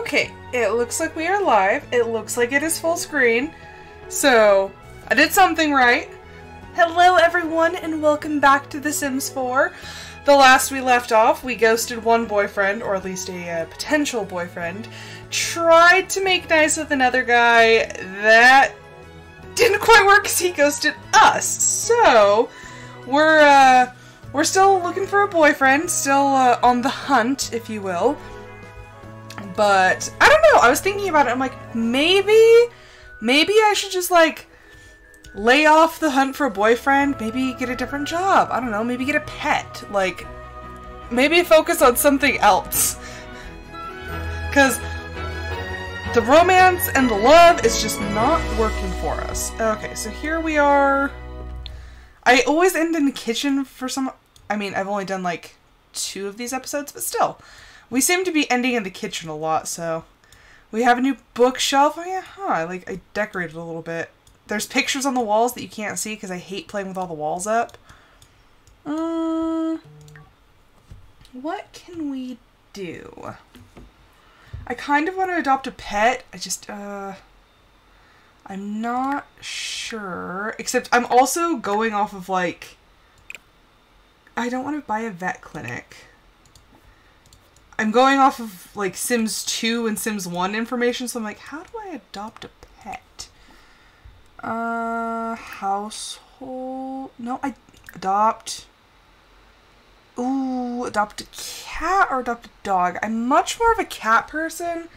Okay, it looks like we are live. It looks like it is full screen. So, I did something right. Hello, everyone, and welcome back to The Sims 4. The last we left off, we ghosted one boyfriend, or at least a uh, potential boyfriend. Tried to make nice with another guy. That didn't quite work because he ghosted us. So, we're, uh, we're still looking for a boyfriend, still uh, on the hunt, if you will. But I don't know. I was thinking about it. I'm like, maybe, maybe I should just like lay off the hunt for a boyfriend. Maybe get a different job. I don't know. Maybe get a pet. Like, maybe focus on something else. Because the romance and the love is just not working for us. Okay, so here we are. I always end in the kitchen for some. I mean, I've only done like two of these episodes, but still. We seem to be ending in the kitchen a lot, so we have a new bookshelf. Oh yeah, huh? I like I decorated a little bit. There's pictures on the walls that you can't see because I hate playing with all the walls up. Um, what can we do? I kind of want to adopt a pet. I just uh, I'm not sure. Except I'm also going off of like. I don't want to buy a vet clinic. I'm going off of like Sims 2 and Sims 1 information, so I'm like, how do I adopt a pet? Uh, household. No, I adopt. Ooh, adopt a cat or adopt a dog. I'm much more of a cat person,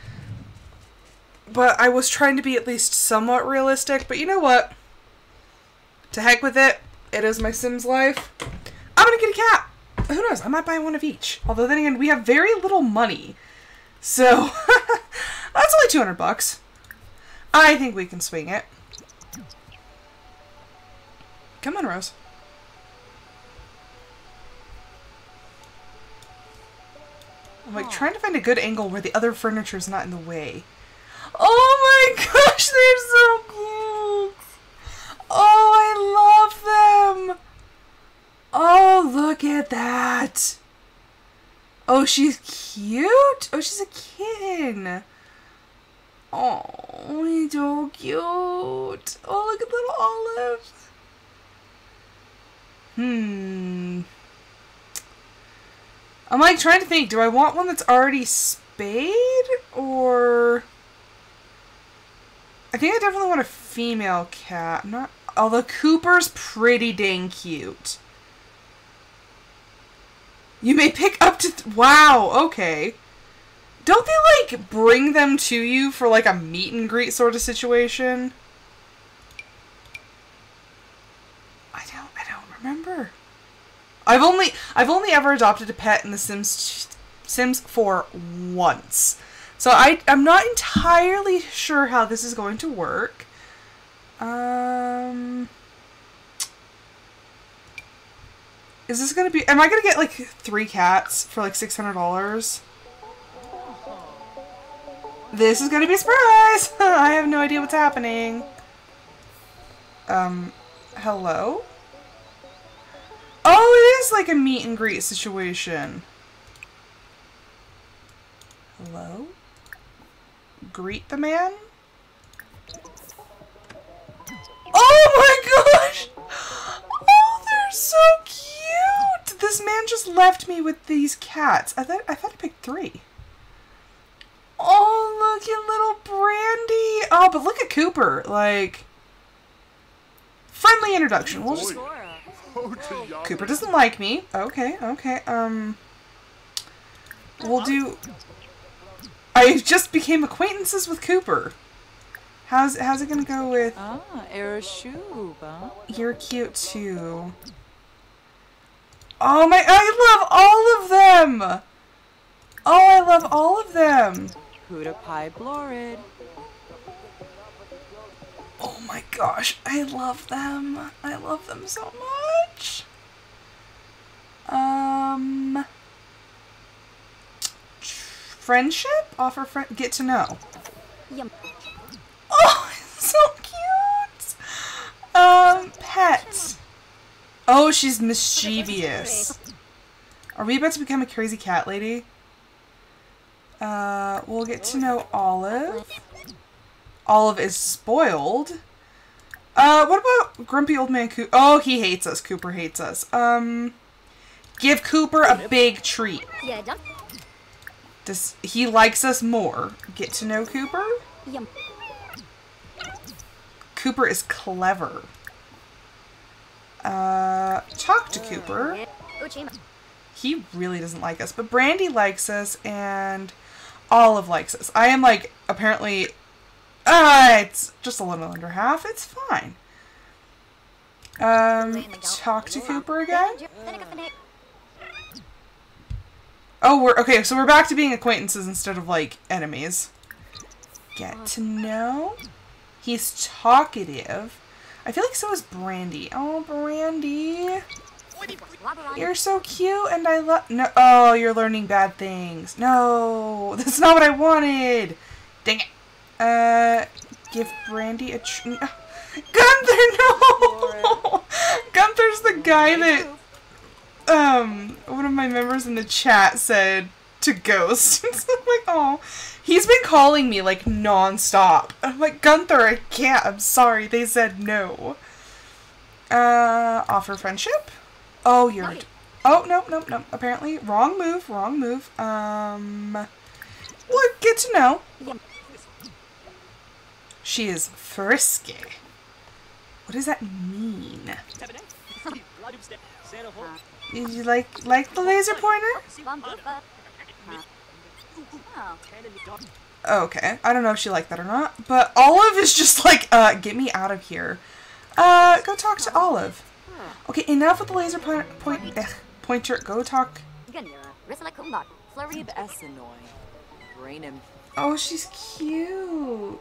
but I was trying to be at least somewhat realistic. But you know what? To heck with it. It is my Sims life. I'm gonna get a cat who knows? I might buy one of each. Although then again, we have very little money. So, that's only 200 bucks. I think we can swing it. Come on, Rose. I'm like trying to find a good angle where the other furniture is not in the way. Oh my gosh, they're so cute! Oh, I love them! Oh, look at that. Oh, she's cute. Oh, she's a kitten. Oh, he's so cute. Oh, look at little Olive. Hmm. I'm like trying to think, do I want one that's already spayed or I think I definitely want a female cat. Not although Cooper's pretty dang cute. You may pick up to. wow, okay. Don't they, like, bring them to you for, like, a meet and greet sort of situation? I don't, I don't remember. I've only, I've only ever adopted a pet in The Sims, Sims 4 once. So I, I'm not entirely sure how this is going to work. Um... Is this gonna be- am I gonna get like three cats for like $600? This is gonna be a surprise! I have no idea what's happening. Um, hello? Oh, it is like a meet and greet situation. Hello? Greet the man? Oh my gosh! Oh, they're so cute! This man just left me with these cats. I thought I thought I picked three. Oh, look at little Brandy. Oh, but look at Cooper. Like, friendly introduction. We'll just. Cooper doesn't like me. Okay, okay. Um, we'll do. I just became acquaintances with Cooper. How's how's it gonna go with? Ah, Erashuba. You're cute too. Oh my! I love all of them. Oh, I love all of them. Huda Pi Blorid. Oh my gosh, I love them. I love them so much. Um, friendship? Offer friend. Get to know. Yum. Oh, so cute. Um, pet. Oh, she's mischievous. Are we about to become a crazy cat lady? Uh, we'll get to know Olive. Olive is spoiled. Uh, what about Grumpy Old Man Cooper? Oh, he hates us. Cooper hates us. Um, give Cooper a big treat. Does he likes us more? Get to know Cooper. Cooper is clever. Uh, talk to Cooper. He really doesn't like us, but Brandy likes us and Olive likes us. I am like apparently uh it's just a little under half. It's fine. Um talk to Cooper again? Oh, we're okay, so we're back to being acquaintances instead of like enemies. Get to know. He's talkative. I feel like so is Brandy. Oh, Brandy. You're so cute and I love No, oh, you're learning bad things. No, that's not what I wanted. Dang it. Uh, give Brandy a tr- no. Gunther, no! Gunther's the guy that um one of my members in the chat said to ghost. I'm like, oh, he's been calling me like nonstop. I'm like, Gunther, I can't. I'm sorry. They said no. Uh, offer friendship. Oh, you're. Oh no no no. Apparently, wrong move. Wrong move. Um, well, get to know. She is frisky. What does that mean? Did you like like the laser pointer? Okay. I don't know if she liked that or not, but Olive is just like, uh, get me out of here. Uh, go talk to Olive. Okay, enough with the laser point, point eh, pointer. Go talk. Oh, she's cute.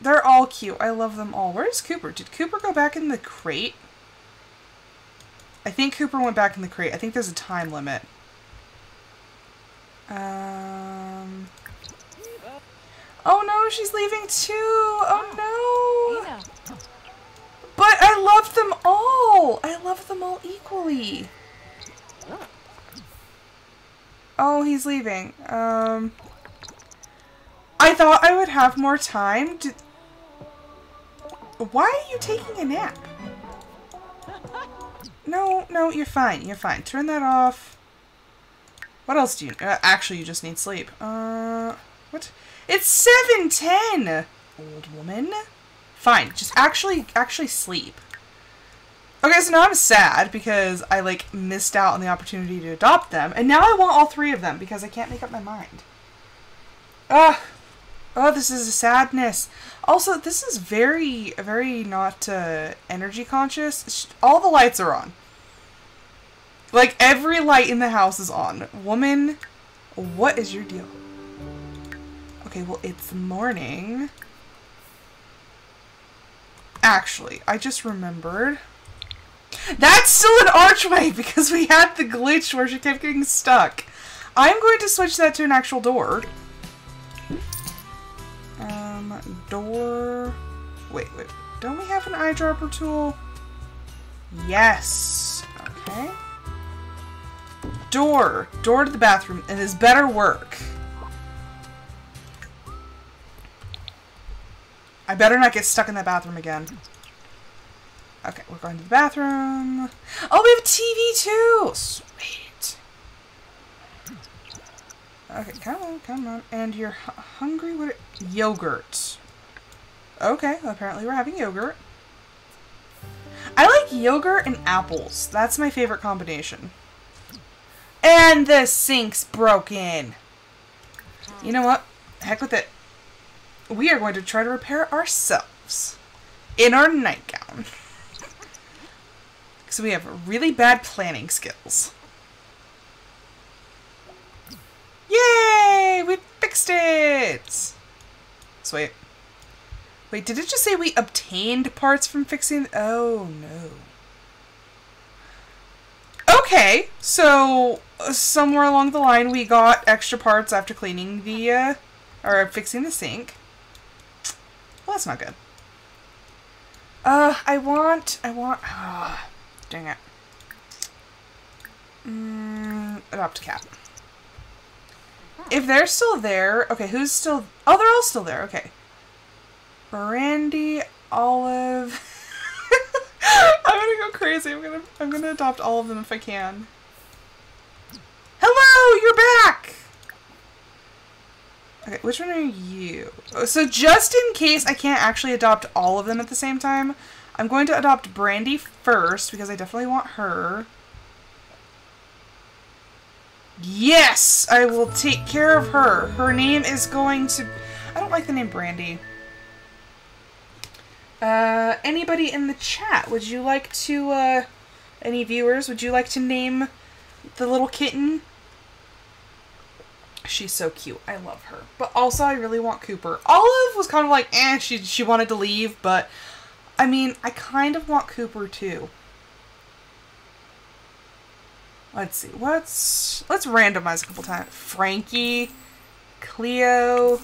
They're all cute. I love them all. Where's Cooper? Did Cooper go back in the crate? I think Cooper went back in the crate. I think there's a time limit. Um. Oh no, she's leaving too. Oh no. But I love them all. I love them all equally. Oh, he's leaving. Um. I thought I would have more time. Did... Why are you taking a nap? No, no, you're fine. You're fine. Turn that off. What else do you... Uh, actually, you just need sleep. Uh, what? It's 7.10, old woman. Fine, just actually, actually sleep. Okay, so now I'm sad because I, like, missed out on the opportunity to adopt them. And now I want all three of them because I can't make up my mind. Ugh. Oh, this is a sadness. Also, this is very, very not uh, energy conscious. All the lights are on. Like, every light in the house is on. Woman, what is your deal? Okay, well, it's morning. Actually, I just remembered. That's still an archway because we had the glitch where she kept getting stuck. I'm going to switch that to an actual door. Um, door... Wait, wait. Don't we have an eyedropper tool? Yes. Okay. Door. Door to the bathroom. It is better work. I better not get stuck in that bathroom again. Okay, we're going to the bathroom. Oh, we have TV too! Sweet. Okay, come on, come on. And you're hu- hungry? What? Yogurt. Okay, apparently we're having yogurt. I like yogurt and apples. That's my favorite combination. And the sink's broken. You know what? Heck with it. We are going to try to repair ourselves in our nightgown. Because we have really bad planning skills. Yay! We fixed it! Sweet. Wait, did it just say we obtained parts from fixing? Oh, no. Okay, so uh, somewhere along the line we got extra parts after cleaning the, uh, or fixing the sink. Well, that's not good. Uh, I want, I want, ah, dang it. Mm, adopt a cat. If they're still there, okay, who's still? Oh, they're all still there. Okay. Brandy, Olive. I'm gonna go crazy. I'm gonna I'm gonna adopt all of them if I can. Hello, you're back. Okay, which one are you? Oh, So just in case I can't actually adopt all of them at the same time, I'm going to adopt Brandy first because I definitely want her. Yes, I will take care of her. Her name is going to. I don't like the name Brandy. Uh, anybody in the chat, would you like to, uh, any viewers, would you like to name the little kitten? She's so cute. I love her. But also, I really want Cooper. Olive was kind of like, eh, she, she wanted to leave, but I mean, I kind of want Cooper too. Let's see. Let's let's randomize a couple times. Frankie, Cleo,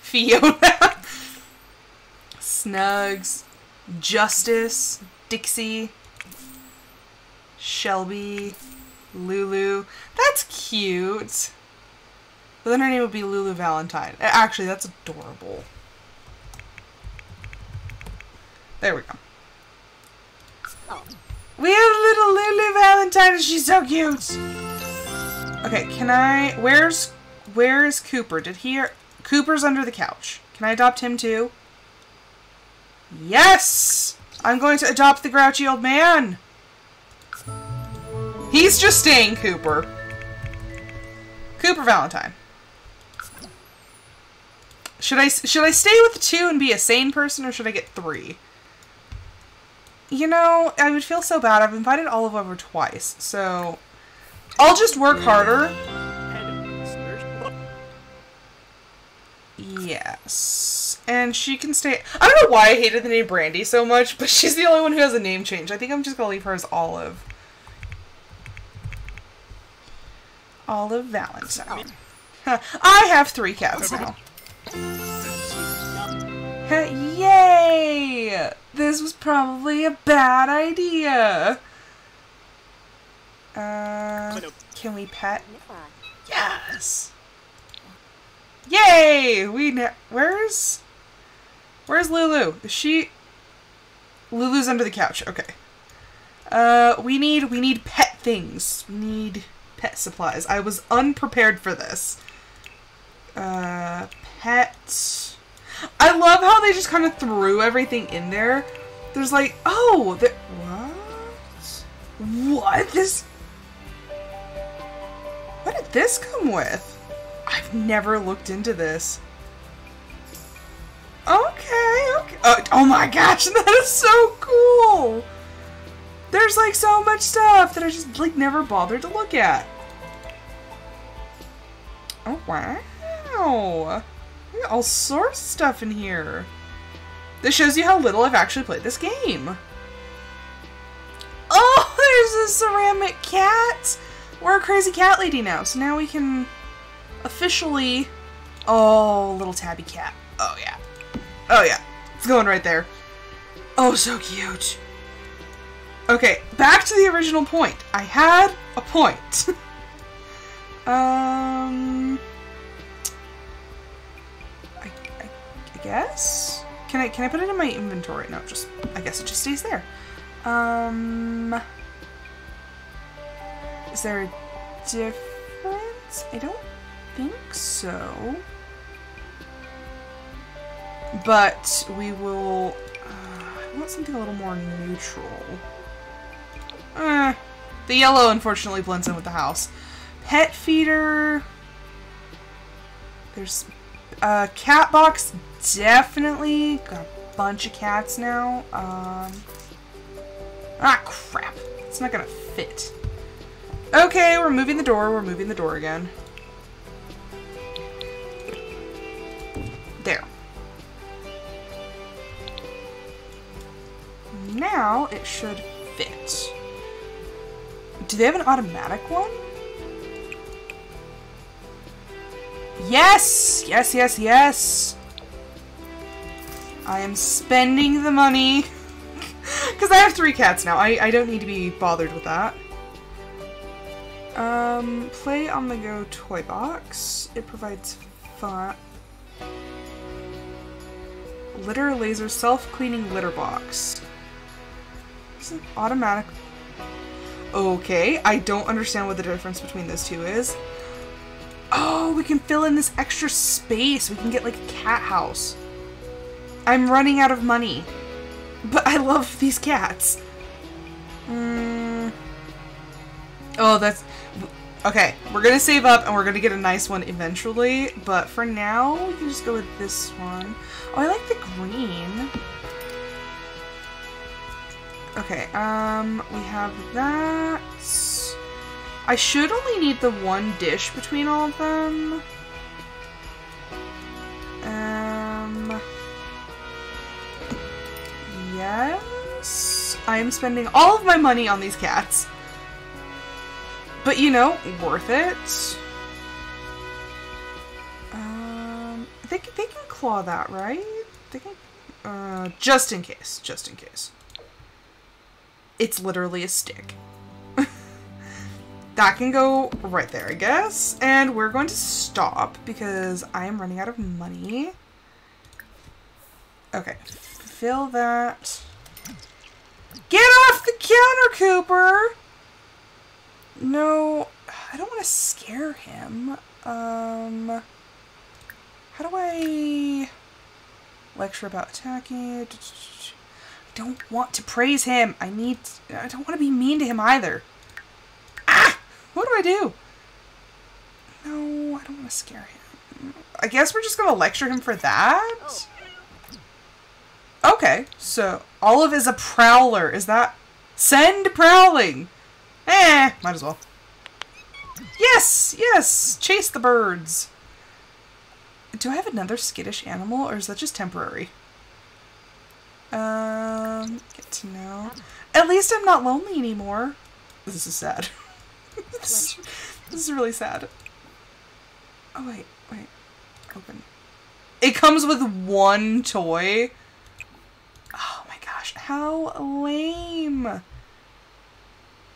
Fiona, Snugs, Justice, Dixie, Shelby, Lulu. That's cute. But then her name would be Lulu Valentine. Uh, actually, that's adorable. There we go. We have a little Lulu Valentine and she's so cute. Okay, can I where's where's Cooper? Did he Cooper's under the couch. Can I adopt him too? Yes! I'm going to adopt the grouchy old man. He's just staying Cooper. Cooper Valentine. Should I should I stay with two and be a sane person or should I get three? You know, I would feel so bad. I've invited Olive over twice, so I'll just work harder. Yes. And she can stay. I don't know why I hated the name Brandy so much, but she's the only one who has a name change. I think I'm just gonna leave her as Olive. Olive Valentine. Huh, I have three cats now. Yay! This was probably a bad idea. Uh, can we pet? Yes. Yay! We where's where's Lulu? Is she? Lulu's under the couch. Okay. Uh, we need we need pet things. We need pet supplies. I was unprepared for this. Uh, pet. I love how they just kind of threw everything in there. There's like, oh, the, what? What this? What did this come with? I've never looked into this. Okay, okay. Oh, oh my gosh, that is so cool. There's like so much stuff that I just like never bothered to look at. Oh wow. We got all sorts of stuff in here. This shows you how little I've actually played this game. Oh, there's a ceramic cat. We're a crazy cat lady now, so now we can officially... Oh, little tabby cat. Oh, yeah. Oh, yeah. It's going right there. Oh, so cute. Okay, back to the original point. I had a point. um... I, I, I guess? Can I, can I put it in my inventory? No, just... I guess it just stays there. Um... Is there a difference? I don't think so. But we will. Uh, I want something a little more neutral. Uh, the yellow unfortunately blends in with the house. Pet feeder. There's a cat box. Definitely got a bunch of cats now. Um. Ah, crap. It's not gonna fit. Okay, we're moving the door. We're moving the door again. It should fit. Do they have an automatic one? Yes! Yes, yes, yes! I am spending the money. Because I have three cats now. I, I don't need to be bothered with that. Um, play on the go toy box. It provides fun. Litter laser self cleaning litter box. Automatic? Okay, I don't understand what the difference between those two is. Oh, we can fill in this extra space. We can get like a cat house. I'm running out of money. But I love these cats. Mm. Oh, that's... Okay, we're gonna save up and we're gonna get a nice one eventually, but for now, we can just go with this one. Oh, I like the green. Okay, um, we have that. I should only need the one dish between all of them. Um, yes. I am spending all of my money on these cats. But you know, worth it. Um, they, they can claw that, right? They can, uh, just in case, just in case. It's literally a stick. that can go right there, I guess. And we're going to stop because I am running out of money. Okay, fill that. Get off the counter, Cooper! No, I don't want to scare him. Um, how do I lecture about attacking? Don't want to praise him. I need. I don't want to be mean to him either. Ah! What do I do? No, I don't want to scare him. I guess we're just gonna lecture him for that. Okay, so Olive is a prowler. Is that send prowling? Eh, might as well. Yes, yes, chase the birds. Do I have another skittish animal, or is that just temporary? Um, get to know. At least I'm not lonely anymore. This is sad. this, is, this is really sad. Oh wait, wait, open. It comes with one toy. Oh my gosh, how lame.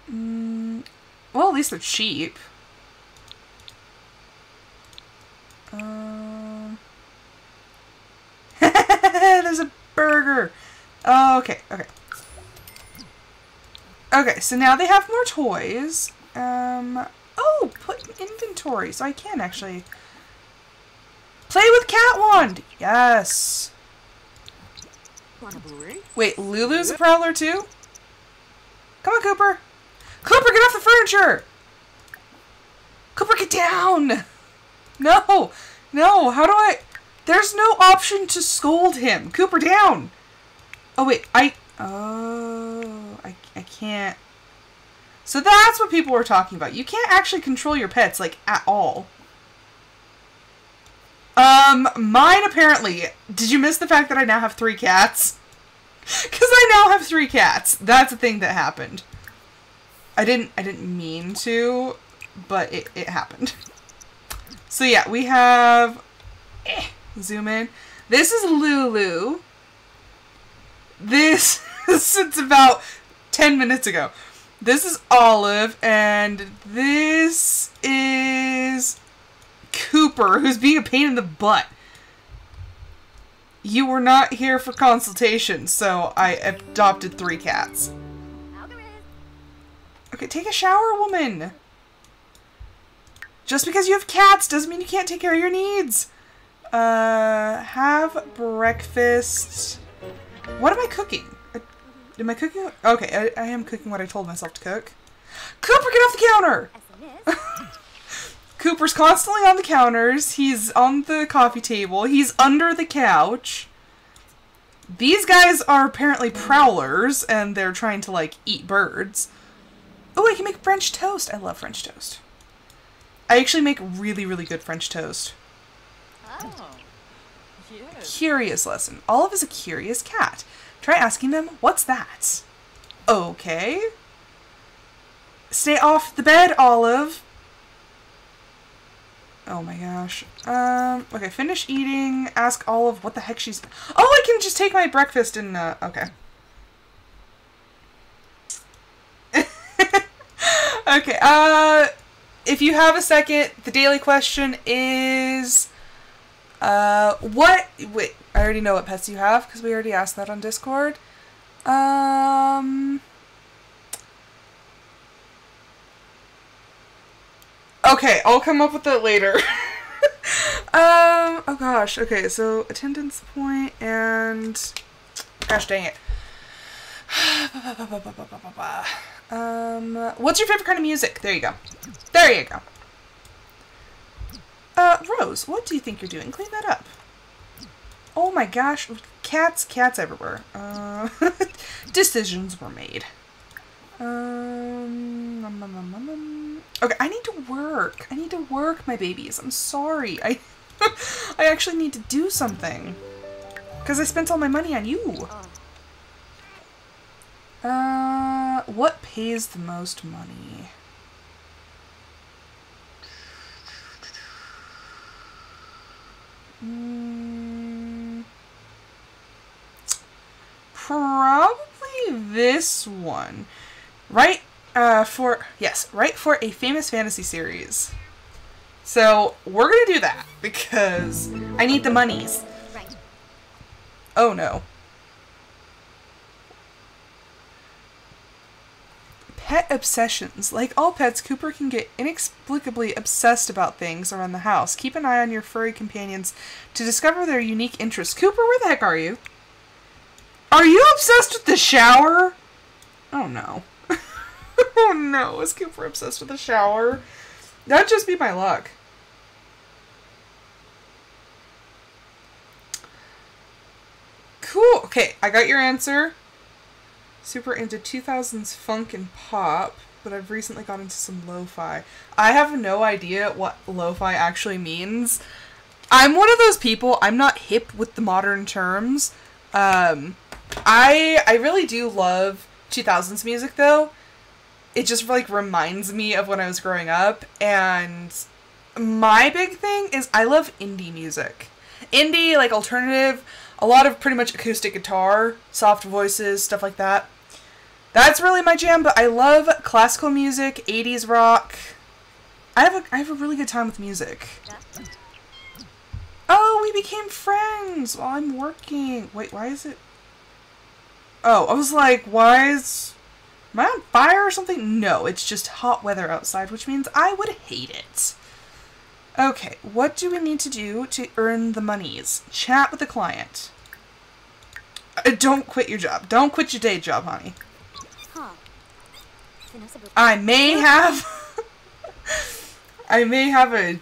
Mm, well, at least they're cheap. Um, there's a burger. Oh, okay, okay. Okay, so now they have more toys. Um, oh, put in inventory, so I can actually play with Cat Wand. Yes. Want a Blu-ray? Wait, Lulu's a prowler too? Come on, Cooper. Cooper, get off the furniture! Cooper, get down! No! No, how do I... There's no option to scold him. Cooper, down! Oh, wait, I... Oh, I, I can't... So that's what people were talking about. You can't actually control your pets, like, at all. Um, mine apparently... Did you miss the fact that I now have three cats? Because I now have three cats. That's a thing that happened. I didn't I didn't mean to, but it, it happened. So yeah, we have eh, zoom in. This is Lulu. This since about 10 minutes ago. This is Olive and this is Cooper who's being a pain in the butt. You were not here for consultation, so I adopted three cats. Okay, take a shower, woman. Just because you have cats doesn't mean you can't take care of your needs. Uh, have breakfast. What am I cooking? Am I cooking? Okay, I, I am cooking what I told myself to cook. Cooper, get off the counter! Cooper's constantly on the counters. He's on the coffee table. He's under the couch. These guys are apparently prowlers, and they're trying to, like, eat birds. Oh, I can make French toast. I love French toast. I actually make really, really good French toast. Oh. Yes. Curious lesson. Olive is a curious cat. Try asking them, what's that? Okay. Stay off the bed, Olive. Oh my gosh. Um, okay, finish eating. Ask Olive what the heck she's... Oh, I can just take my breakfast and, uh, okay. okay, uh, if you have a second, the daily question is uh what wait, I already know what pets you have because we already asked that on Discord. Um Okay, I'll come up with that later. um oh gosh. Okay, so attendance point and gosh dang it. Um, what's your favorite kind of music? There you go. There you go. Uh, Rose, what do you think you're doing? Clean that up. Oh my gosh, cats, cats everywhere. Uh, decisions were made. Um, um, um, okay, I need to work. I need to work, my babies. I'm sorry. I, I actually need to do something. Because I spent all my money on you. Uh, what pays the most money? Mm, probably this one. Right, uh, for, yes, right for a famous fantasy series. So, we're gonna do that, because I need the monies. Right. Oh no. Pet obsessions. Like all pets, Cooper can get inexplicably obsessed about things around the house. Keep an eye on your furry companions to discover their unique interests. Cooper, where the heck are you? Are you obsessed with the shower? Oh no. oh no, is Cooper obsessed with the shower? That'd just be my luck. Cool. Okay, I got your answer. Super into 2000s funk and pop, but I've recently got into some lo-fi. I have no idea what lo-fi actually means. I'm one of those people, I'm not hip with the modern terms. Um, I I really do love 2000s music though. It just like reminds me of when I was growing up and my big thing is I love indie music. Indie like alternative, a lot of pretty much acoustic guitar, soft voices, stuff like that. That's really my jam, but I love classical music, 80s rock. I have a I have a really good time with music. Oh, we became friends while I'm working. Wait, why is it? Oh, I was like, why is. Am I on fire or something? No, it's just hot weather outside, which means I would hate it. Okay, what do we need to do to earn the monies? Chat with the client. Uh, don't quit your job. Don't quit your day job, honey. I may have. I may have a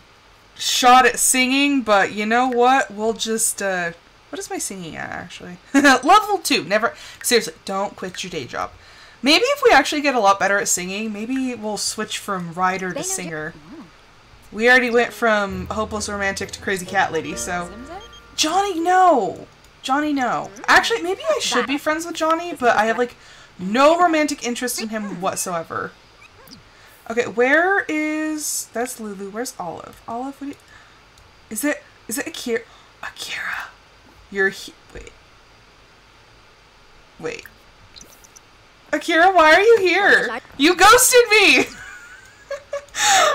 shot at singing, but you know what? We'll just. uh What is my singing at, actually? Level 2. Never. Seriously, don't quit your day job. Maybe if we actually get a lot better at singing, maybe we'll switch from writer to singer. We already went from hopeless romantic to crazy cat lady, so. Johnny, no! Johnny, no. Actually, maybe I should be friends with Johnny, but I have, like, no romantic interest in him whatsoever. Okay, where is... That's Lulu. Where's Olive? Olive, what you... Is it... Is it Akira? Akira. You're he... Wait. Wait. Akira, why are you here? You ghosted me!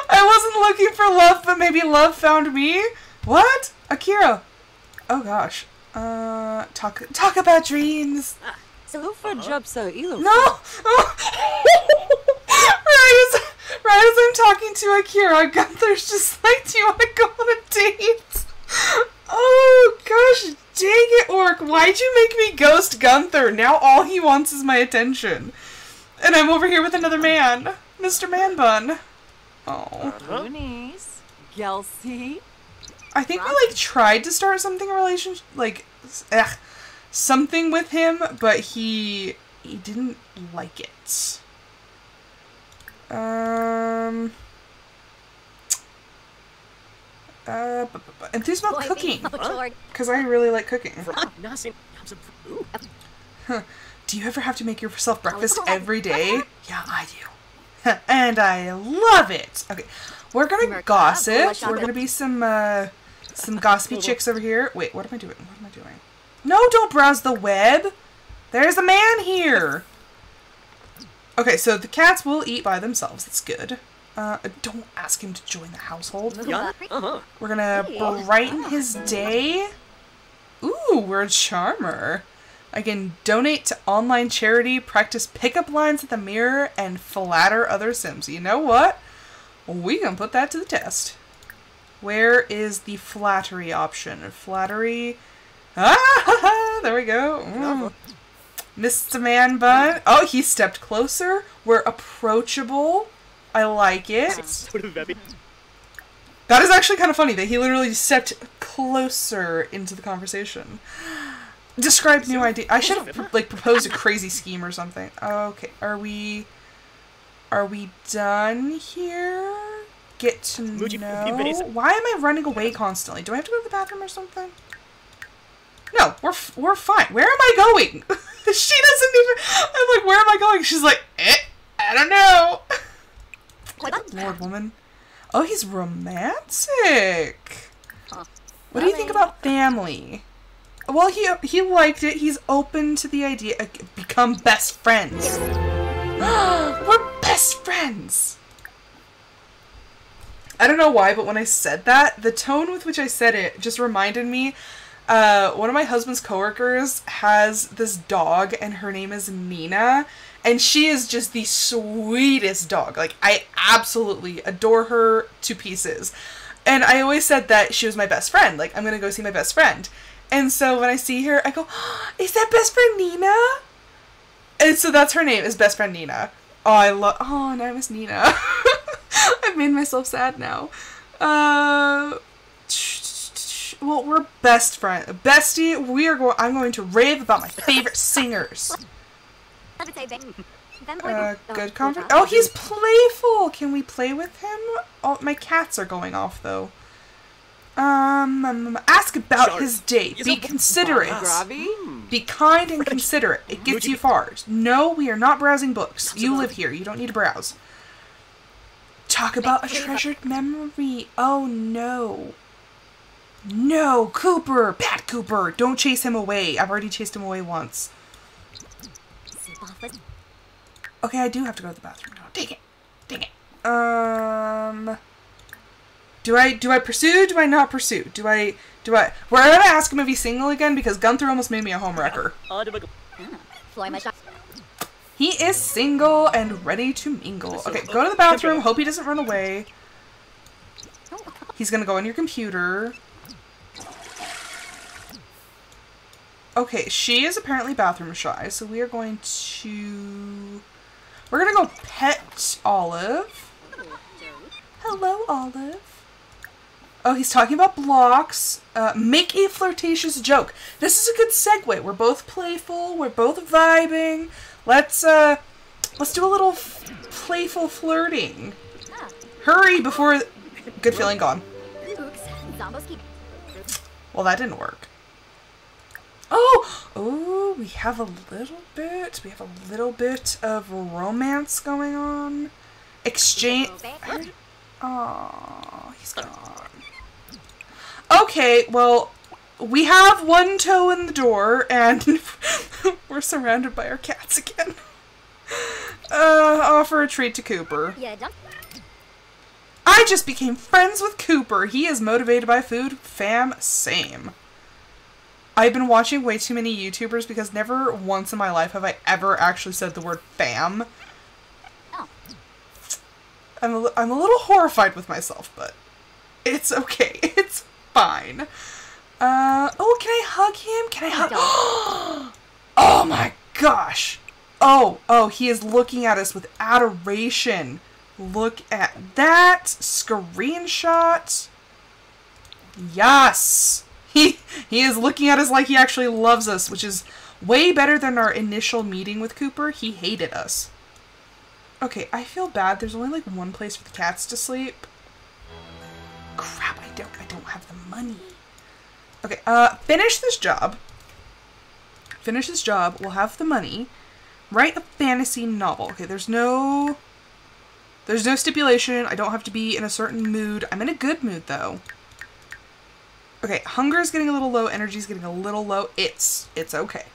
I wasn't looking for love, but maybe love found me? What? Akira. Oh gosh. Uh, talk talk about dreams. So for a job so ilo. No! right, as, right as I'm talking to Akira, Gunther's just like, do you want to go on a date? Oh, gosh, dang it, Orc. Why'd you make me ghost Gunther? Now all he wants is my attention. And I'm over here with another man. Mr. Man Bun. Oh. Loonies. Gelsey. I think we, like, tried to start something a relationship, like, ugh, something with him, but he, he didn't like it. Um... Uh, bu- bu- bu- about cooking, because I really like cooking. Do you ever have to make yourself breakfast every day? Yeah, I do. and I love it. Okay, we're gonna gossip. We're gonna be some uh, some gossipy chicks over here. Wait, what am I doing? What am I doing? No, don't browse the web. There's a man here. Okay, so the cats will eat by themselves. That's good. Uh, don't ask him to join the household. Uh-huh. We're gonna brighten his day. Ooh, we're a charmer. I can donate to online charity, practice pickup lines at the mirror, and flatter other Sims. You know what? We can put that to the test. Where is the flattery option? Flattery. Ah, there we go. Mm. Mr. Man Bun. Oh, he stepped closer. We're approachable. I like it. That is actually kind of funny that he literally stepped closer into the conversation. Describe new idea. I should have like proposed a crazy scheme or something. Okay, are we are we done here? Get to know. Why am I running away constantly? Do I have to go to the bathroom or something? No, we're f- we're fine. Where am I going? she doesn't even. I'm like, where am I going? She's like, eh, I don't know. Like a Lord woman. Oh, he's romantic. What do you think about family? Well, he he liked it. He's open to the idea. Uh, become best friends. We're best friends. I don't know why, but when I said that, the tone with which I said it just reminded me. Uh, one of my husband's coworkers has this dog, and her name is Nina, and she is just the sweetest dog. Like I absolutely adore her to pieces. And I always said that she was my best friend. Like I'm gonna go see my best friend. And so when I see her, I go, oh, "Is that best friend Nina?" And so that's her name is best friend Nina. Oh, I love. Oh, and I miss Nina. I've made myself sad now. Uh, well, we're best friend, bestie. We are going. I'm going to rave about my favorite singers. Uh, good conver- Oh, he's playful. Can we play with him? Oh, my cats are going off though. Um, um, ask about Sure. his day. Be considerate. Be kind and considerate. It gets you far. No, we are not browsing books. You live here. You don't need to browse. Talk about a treasured memory. Oh no. No, Cooper! Pat Cooper! Don't chase him away. I've already chased him away once. Okay, I do have to go to the bathroom now. Dang it. Dang it. Um Do I do I pursue? Do I not pursue? Do I do I we're gonna ask him if he's single again because Gunther almost made me a homewrecker. He is single and ready to mingle. Okay, go to the bathroom. Hope he doesn't run away. He's gonna go on your computer. Okay, she is apparently bathroom shy, so we are going to... We're gonna go pet Olive. Hello, Olive. Oh, he's talking about blocks. Uh, make a flirtatious joke. This is a good segue. We're both playful. We're both vibing. Let's, uh, let's do a little f- playful flirting. Hurry before... Good feeling gone. Well, that didn't work. Oh, oh, we have a little bit. We have a little bit of romance going on. Exchange. Oh, he's gone. Okay, well, we have one toe in the door, and we're surrounded by our cats again. Uh, offer a treat to Cooper. I just became friends with Cooper. He is motivated by food. Fam, same. I've been watching way too many YouTubers because never once in my life have I ever actually said the word fam. I'm a, I'm a little horrified with myself, but it's okay. It's fine. Uh, oh, can I hug him? Can I hug? oh my gosh. Oh, oh, he is looking at us with adoration. Look at that screenshot. Yes. He he is looking at us like he actually loves us, which is way better than our initial meeting with Cooper. He hated us. Okay, I feel bad. There's only like one place for the cats to sleep. Crap, I don't I don't have the money. Okay, uh finish this job. Finish this job. We'll have the money. Write a fantasy novel. Okay, there's no there's no stipulation. I don't have to be in a certain mood. I'm in a good mood though. Okay, hunger is getting a little low, energy is getting a little low. It's it's okay.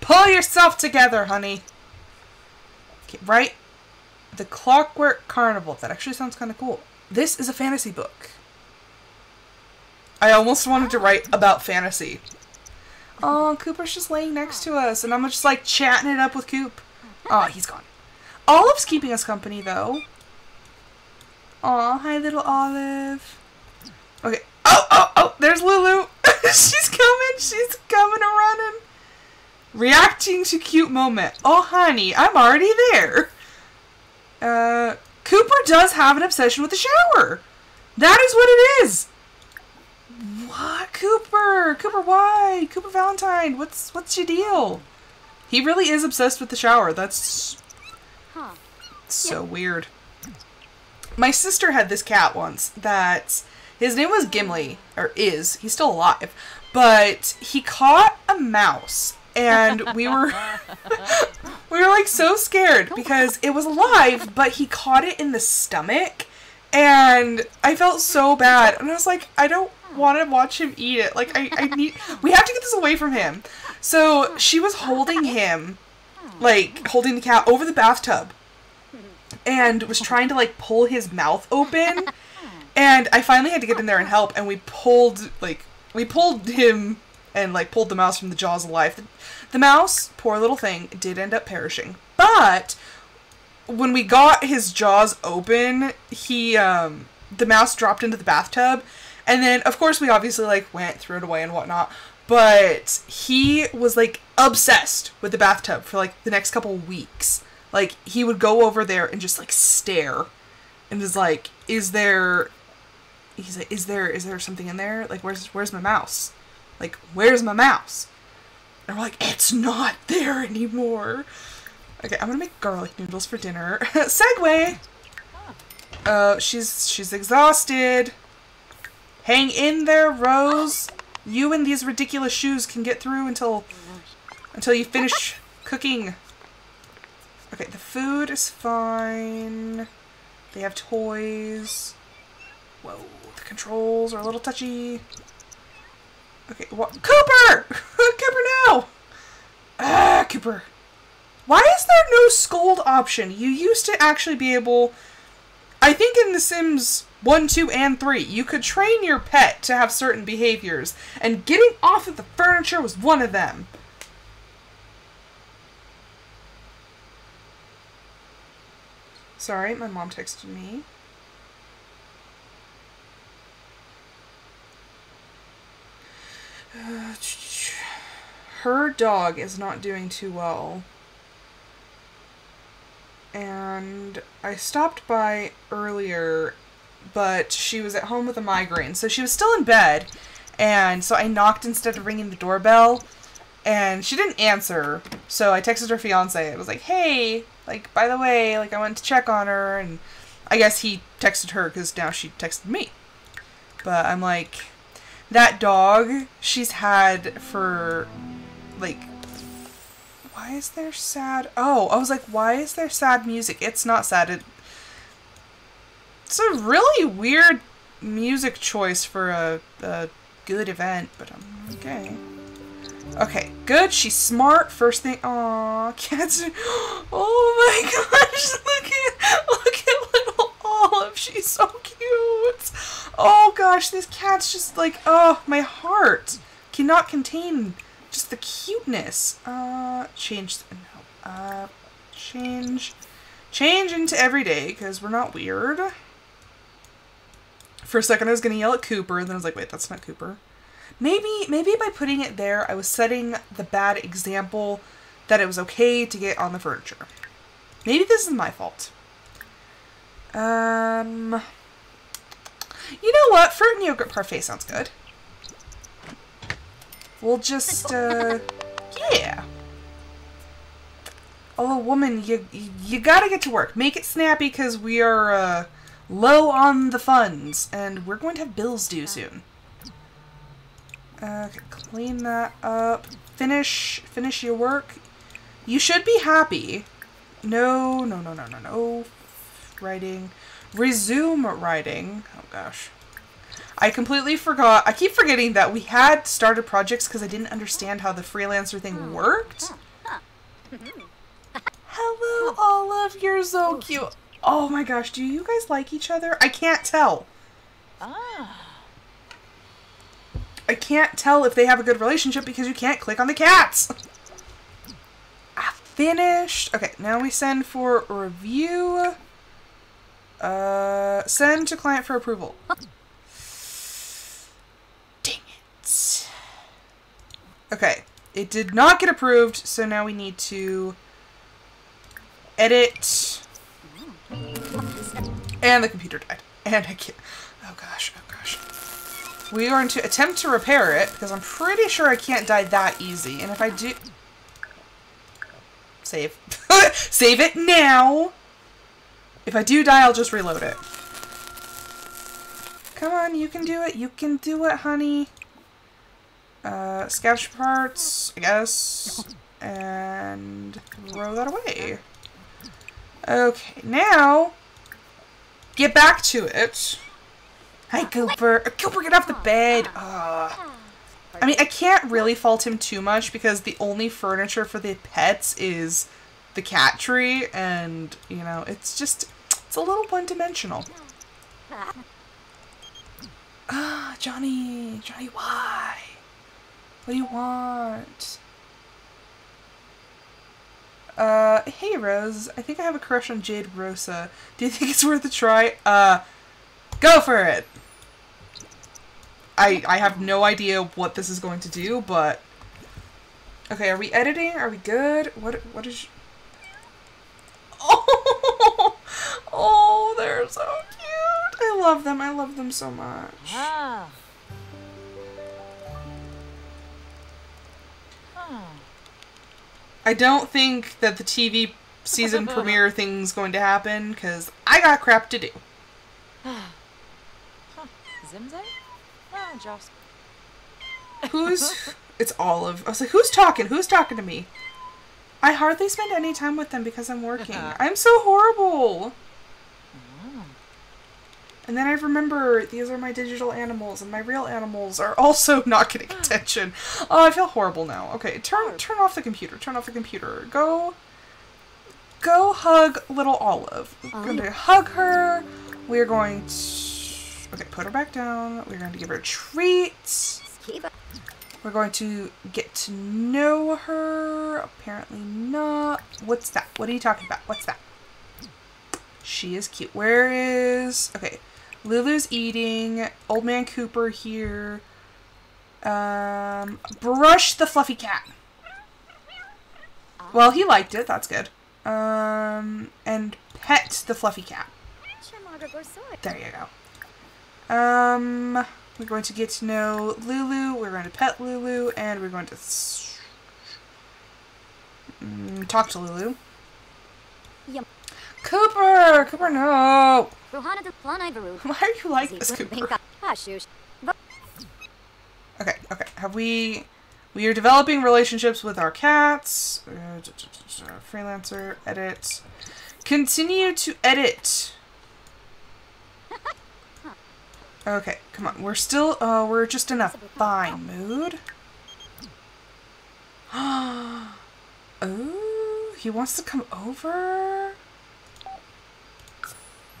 Pull yourself together, honey. Okay, write The Clockwork Carnival. That actually sounds kind of cool. This is a fantasy book. I almost wanted to write about fantasy. Oh, Cooper's just laying next to us, and I'm just like chatting it up with Coop. Oh, he's gone. Olive's keeping us company, though. Aw, hi, little Olive. Okay. Oh, oh, oh, there's Lulu. She's coming. She's coming and running. Reacting to cute moment. Oh, honey, I'm already there. Uh, Cooper does have an obsession with the shower. That is what it is. What, Cooper? Cooper, why? Cooper Valentine, what's what's your deal? He really is obsessed with the shower. That's Huh. so weird. My sister had this cat once that his name was Gimli, or is. He's still alive. But he caught a mouse and we were we were like so scared because it was alive, but he caught it in the stomach and I felt so bad. And I was like, I don't want to watch him eat it. Like I, I need we have to get this away from him. So she was holding him like holding the cat over the bathtub and was trying to like pull his mouth open. And i finally had to get in there and help and we pulled like we pulled him and like pulled the mouse from the jaws of life. The, the mouse poor little thing did end up perishing. But when we got his jaws open he um the mouse dropped into the bathtub. And then of course we obviously like went threw it away and whatnot. But he was like obsessed with the bathtub for like the next couple weeks like he would go over there and just like stare and is like is there he's like is there is there something in there? Like where's where's my mouse? Like where's my mouse? And we're like it's not there anymore. Okay i'm gonna make garlic noodles for dinner. Segue uh she's she's exhausted. Hang in there rose. You and these ridiculous shoes can get through until until you finish cooking okay the food is fine they have toys Whoa, the controls are a little touchy. Okay, what? Cooper! Cooper, no! Ah, Cooper. Why is there no scold option? You used to actually be able. I think in The Sims 1, 2, and 3, you could train your pet to have certain behaviors, and getting off of the furniture was one of them. Sorry, my mom texted me. her dog is not doing too well. And I stopped by earlier, but she was at home with a migraine. So she was still in bed. And so I knocked instead of ringing the doorbell. And she didn't answer. So I texted her fiance. It was like, hey, like, by the way, like, I went to check on her. And I guess he texted her because now she texted me. But I'm like, that dog she's had for like why is there sad oh i was like why is there sad music it's not sad it, it's a really weird music choice for a, a good event but i'm okay okay good she's smart first thing oh cats are, oh my gosh look at look at little olive she's so cute. Oh gosh this cat's just like oh my heart cannot contain just the cuteness. Uh change no uh change change into everyday because we're not weird. For a second i was gonna yell at cooper and then i was like wait that's not cooper maybe maybe by putting it there i was setting the bad example that it was okay to get on the furniture maybe this is my fault um you know what? Fruit and yogurt parfait sounds good. We'll just, uh, yeah. Oh, woman, you you gotta get to work. Make it snappy because we are uh, low on the funds, and we're going to have bills due soon. Okay, clean that up. Finish finish your work. You should be happy. No, no, no, no, no, no. Writing. Resume writing. Oh gosh. I completely forgot. I keep forgetting that we had started projects because I didn't understand how the freelancer thing worked. Hello, Olive. You're so cute. Oh my gosh, do you guys like each other? I can't tell. Ah. I can't tell if they have a good relationship because you can't click on the cats. I finished. Okay, now we send for review. Uh, send to client for approval. Dang it. Okay, it did not get approved, so now we need to edit. And the computer died. And I can't. Oh gosh, oh gosh. We are going to attempt to repair it, because I'm pretty sure I can't die that easy. And if I do... Save. Save it now! If I do die, I'll just reload it. Come on, you can do it. You can do it, honey. Uh, scavenge parts, I guess. And throw that away. Okay, now... Get back to it. Hi, Cooper. Uh, Cooper, get off the bed. Uh, I mean, I can't really fault him too much because the only furniture for the pets is the cat tree, and, you know, it's just, it's a little one-dimensional. Ah, Johnny. Johnny, why? What do you want? Uh, hey Rose, I think I have a crush on Jade Rosa. Do you think it's worth a try? Uh, go for it! I, I have no idea what this is going to do, but... Okay, are we editing? Are we good? What, what is... Oh! Oh, they're so cute! I love them, I love them so much. Ah. Huh. I don't think that the TV season premiere thing's going to happen, because I got crap to do. Zimzam? Ah, Joss. Who's... It's Olive. I was like, who's talking? Who's talking to me? I hardly spend any time with them because I'm working. I'm so horrible. And then I remember these are my digital animals, and my real animals are also not getting attention. Oh, I feel horrible now. Okay, turn turn off the computer. Turn off the computer. Go, go hug little Olive. We're going to hug her. We're going to okay put her back down. We're going to give her treats. We're going to get to know her. Apparently not. What's that? What are you talking about? What's that? She is cute. Where is... Okay. Lulu's eating. Old man Cooper here. Um, brush the fluffy cat. Well, he liked it. That's good. Um, and pet the fluffy cat. There you go. Um, we're going to get to know Lulu. We're going to pet Lulu, and we're going to mm, talk to Lulu. Yum. Cooper, Cooper, no. Rohana de Planai Varu. Why are you like this, Cooper? Okay, okay. Have we? We are developing relationships with our cats. Uh, Freelancer, edit. Continue to edit. Okay, come on. We're still. Oh, we're just in a fine mood. oh, he wants to come over.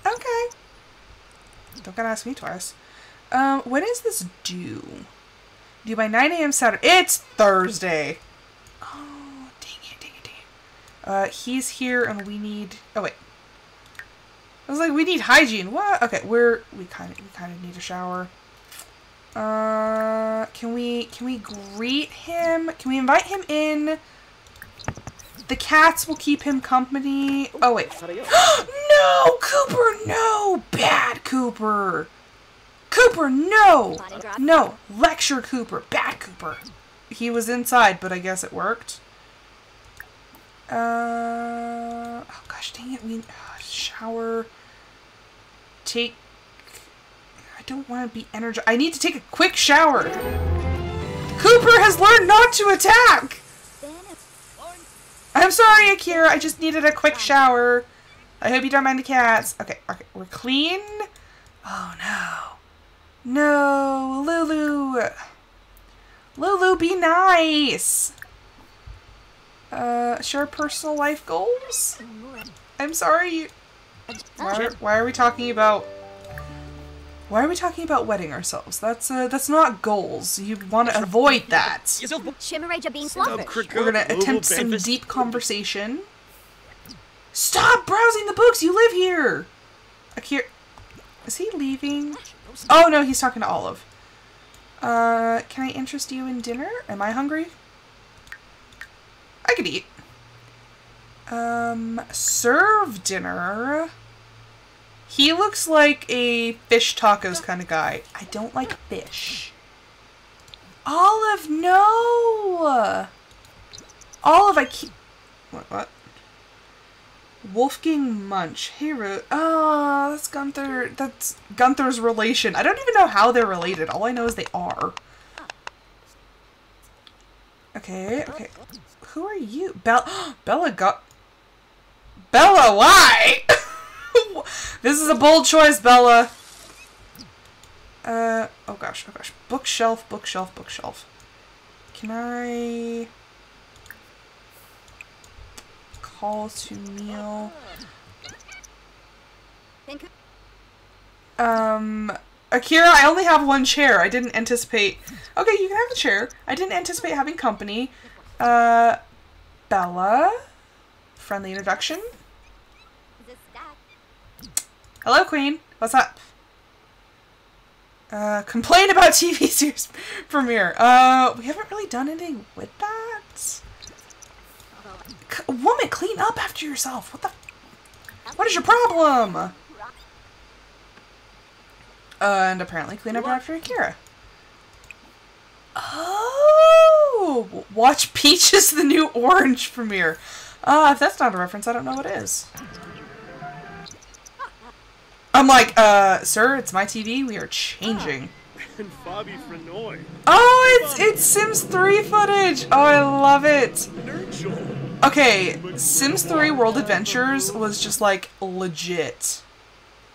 Okay. Don't gotta ask me twice. Um, when is this due? Due by 9 a.m. Saturday. It's Thursday. Oh, dang it, dang it, dang it. Uh, he's here and we need. Oh wait. I was like, we need hygiene. What? Okay, we're we kind of we kind of need a shower. Uh, can we can we greet him? Can we invite him in? The cats will keep him company. Oh wait. no, Cooper, no, bad Cooper. Cooper, no, no, lecture Cooper, bad Cooper. He was inside, but I guess it worked. Uh, oh gosh, dang it, we uh, shower. Take. I don't want to be energized. I need to take a quick shower. Cooper has learned not to attack. I'm sorry, Akira. I just needed a quick shower. I hope you don't mind the cats. Okay, okay, we're clean. Oh no. No, Lulu. Lulu, be nice. Uh, share personal life goals? I'm sorry. You- Why are, why are we talking about? Why are we talking about wedding ourselves? That's uh, that's not goals. You want to avoid that. Chimeraja being sluggish. We're gonna attempt some deep conversation. Stop browsing the books. You live here. Akira, is he leaving? Oh no, he's talking to Olive. Uh, can I interest you in dinner? Am I hungry? I could eat. Um, serve dinner. He looks like a fish tacos kind of guy. I don't like fish. Olive, no! Olive, I keep. What? What? Wolfgang Munch. Hey, Ru. Oh, that's Gunther. That's Gunther's relation. I don't even know how they're related. All I know is they are. Okay, okay. Who are you? Bella. Bella got. Bella, why? this is a bold choice, Bella. Uh, oh gosh, oh gosh. Bookshelf, bookshelf, bookshelf. Can I... Call to meal. Um, Akira, I only have one chair. I didn't anticipate... Okay, you can have the chair. I didn't anticipate having company. Uh, Bella? Friendly introduction. Hello, Queen. What's up? Uh, complain about TV series premiere. Uh, we haven't really done anything with that. C- woman, clean up after yourself. What the? What is your problem? Uh, and apparently clean up after Akira. Oh, watch Peaches the New Orange premiere. Uh, if that's not a reference, I don't know what is. I'm like, uh, sir, it's my TV. We are changing. And Fabi Frenoy. Oh, it's it's Sims 3 footage. Oh, I love it. Okay, Sims 3 World Adventures was just like legit.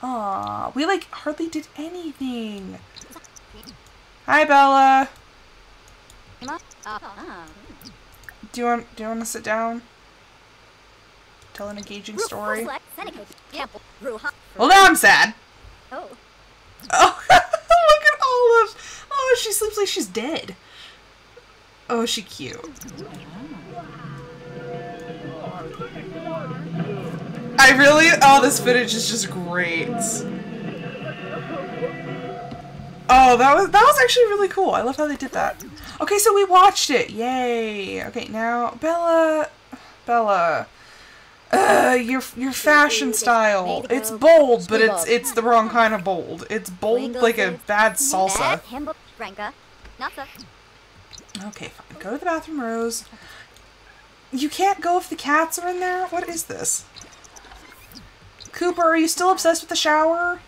Aw, we like hardly did anything. Hi, Bella. Emma? Uh, ah. Do you want do you want to sit down? Tell an engaging story. Select Seneca. Temple. Ruha. Well, now I'm sad. Oh. Oh, look at Olive. Oh, she sleeps like she's dead. Oh, she cute. I really. Oh, this footage is just great. Oh, that was that was actually really cool. I love how they did that. Okay, so we watched it. Yay. Okay, now Bella, Bella. Uh, your your fashion style. It's bold, but it's it's the wrong kind of bold. It's bold like a bad salsa. Himbo. Franca. Nasa. Okay, fine. Go to the bathroom, Rose. You can't go if the cats are in there? What is this? Cooper, are you still obsessed with the shower?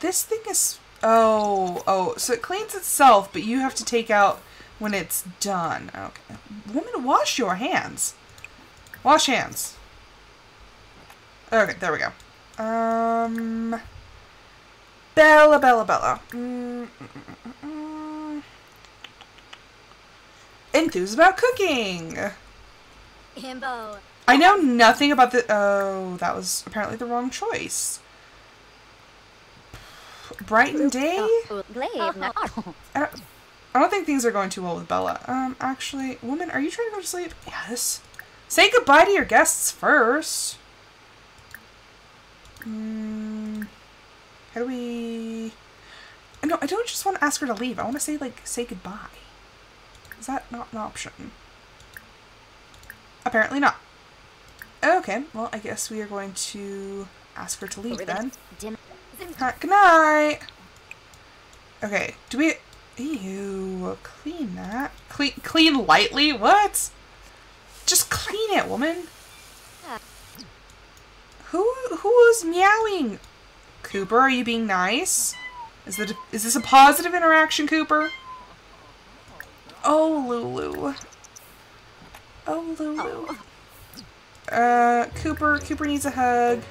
This thing is... Oh, oh, so it cleans itself, but you have to take out when it's done. Okay. Woman, wash your hands. Wash hands. Okay, there we go. Um... Bella, Bella, Bella. Mm, mm, mm, mm, mm. Enthused about cooking. Himbo. I know nothing about the. Oh, that was apparently the wrong choice. Brighton Day? Uh, Glaive. I don't, I don't think things are going too well with Bella. Um, actually, woman, are you trying to go to sleep? Yes. Say goodbye to your guests first. Mm, how do we? No, I don't just want to ask her to leave. I want to say like say goodbye. Is that not an option? Apparently not. Okay, well, I guess we are going to ask her to leave then. Good night. Okay, do we... Ew, clean that. Clean, clean lightly? What? Just clean it, woman. Who, who is meowing? Cooper, are you being nice? Is that is this a positive interaction, Cooper? Oh, Lulu. Oh, Lulu. Uh, Cooper, Cooper needs a hug.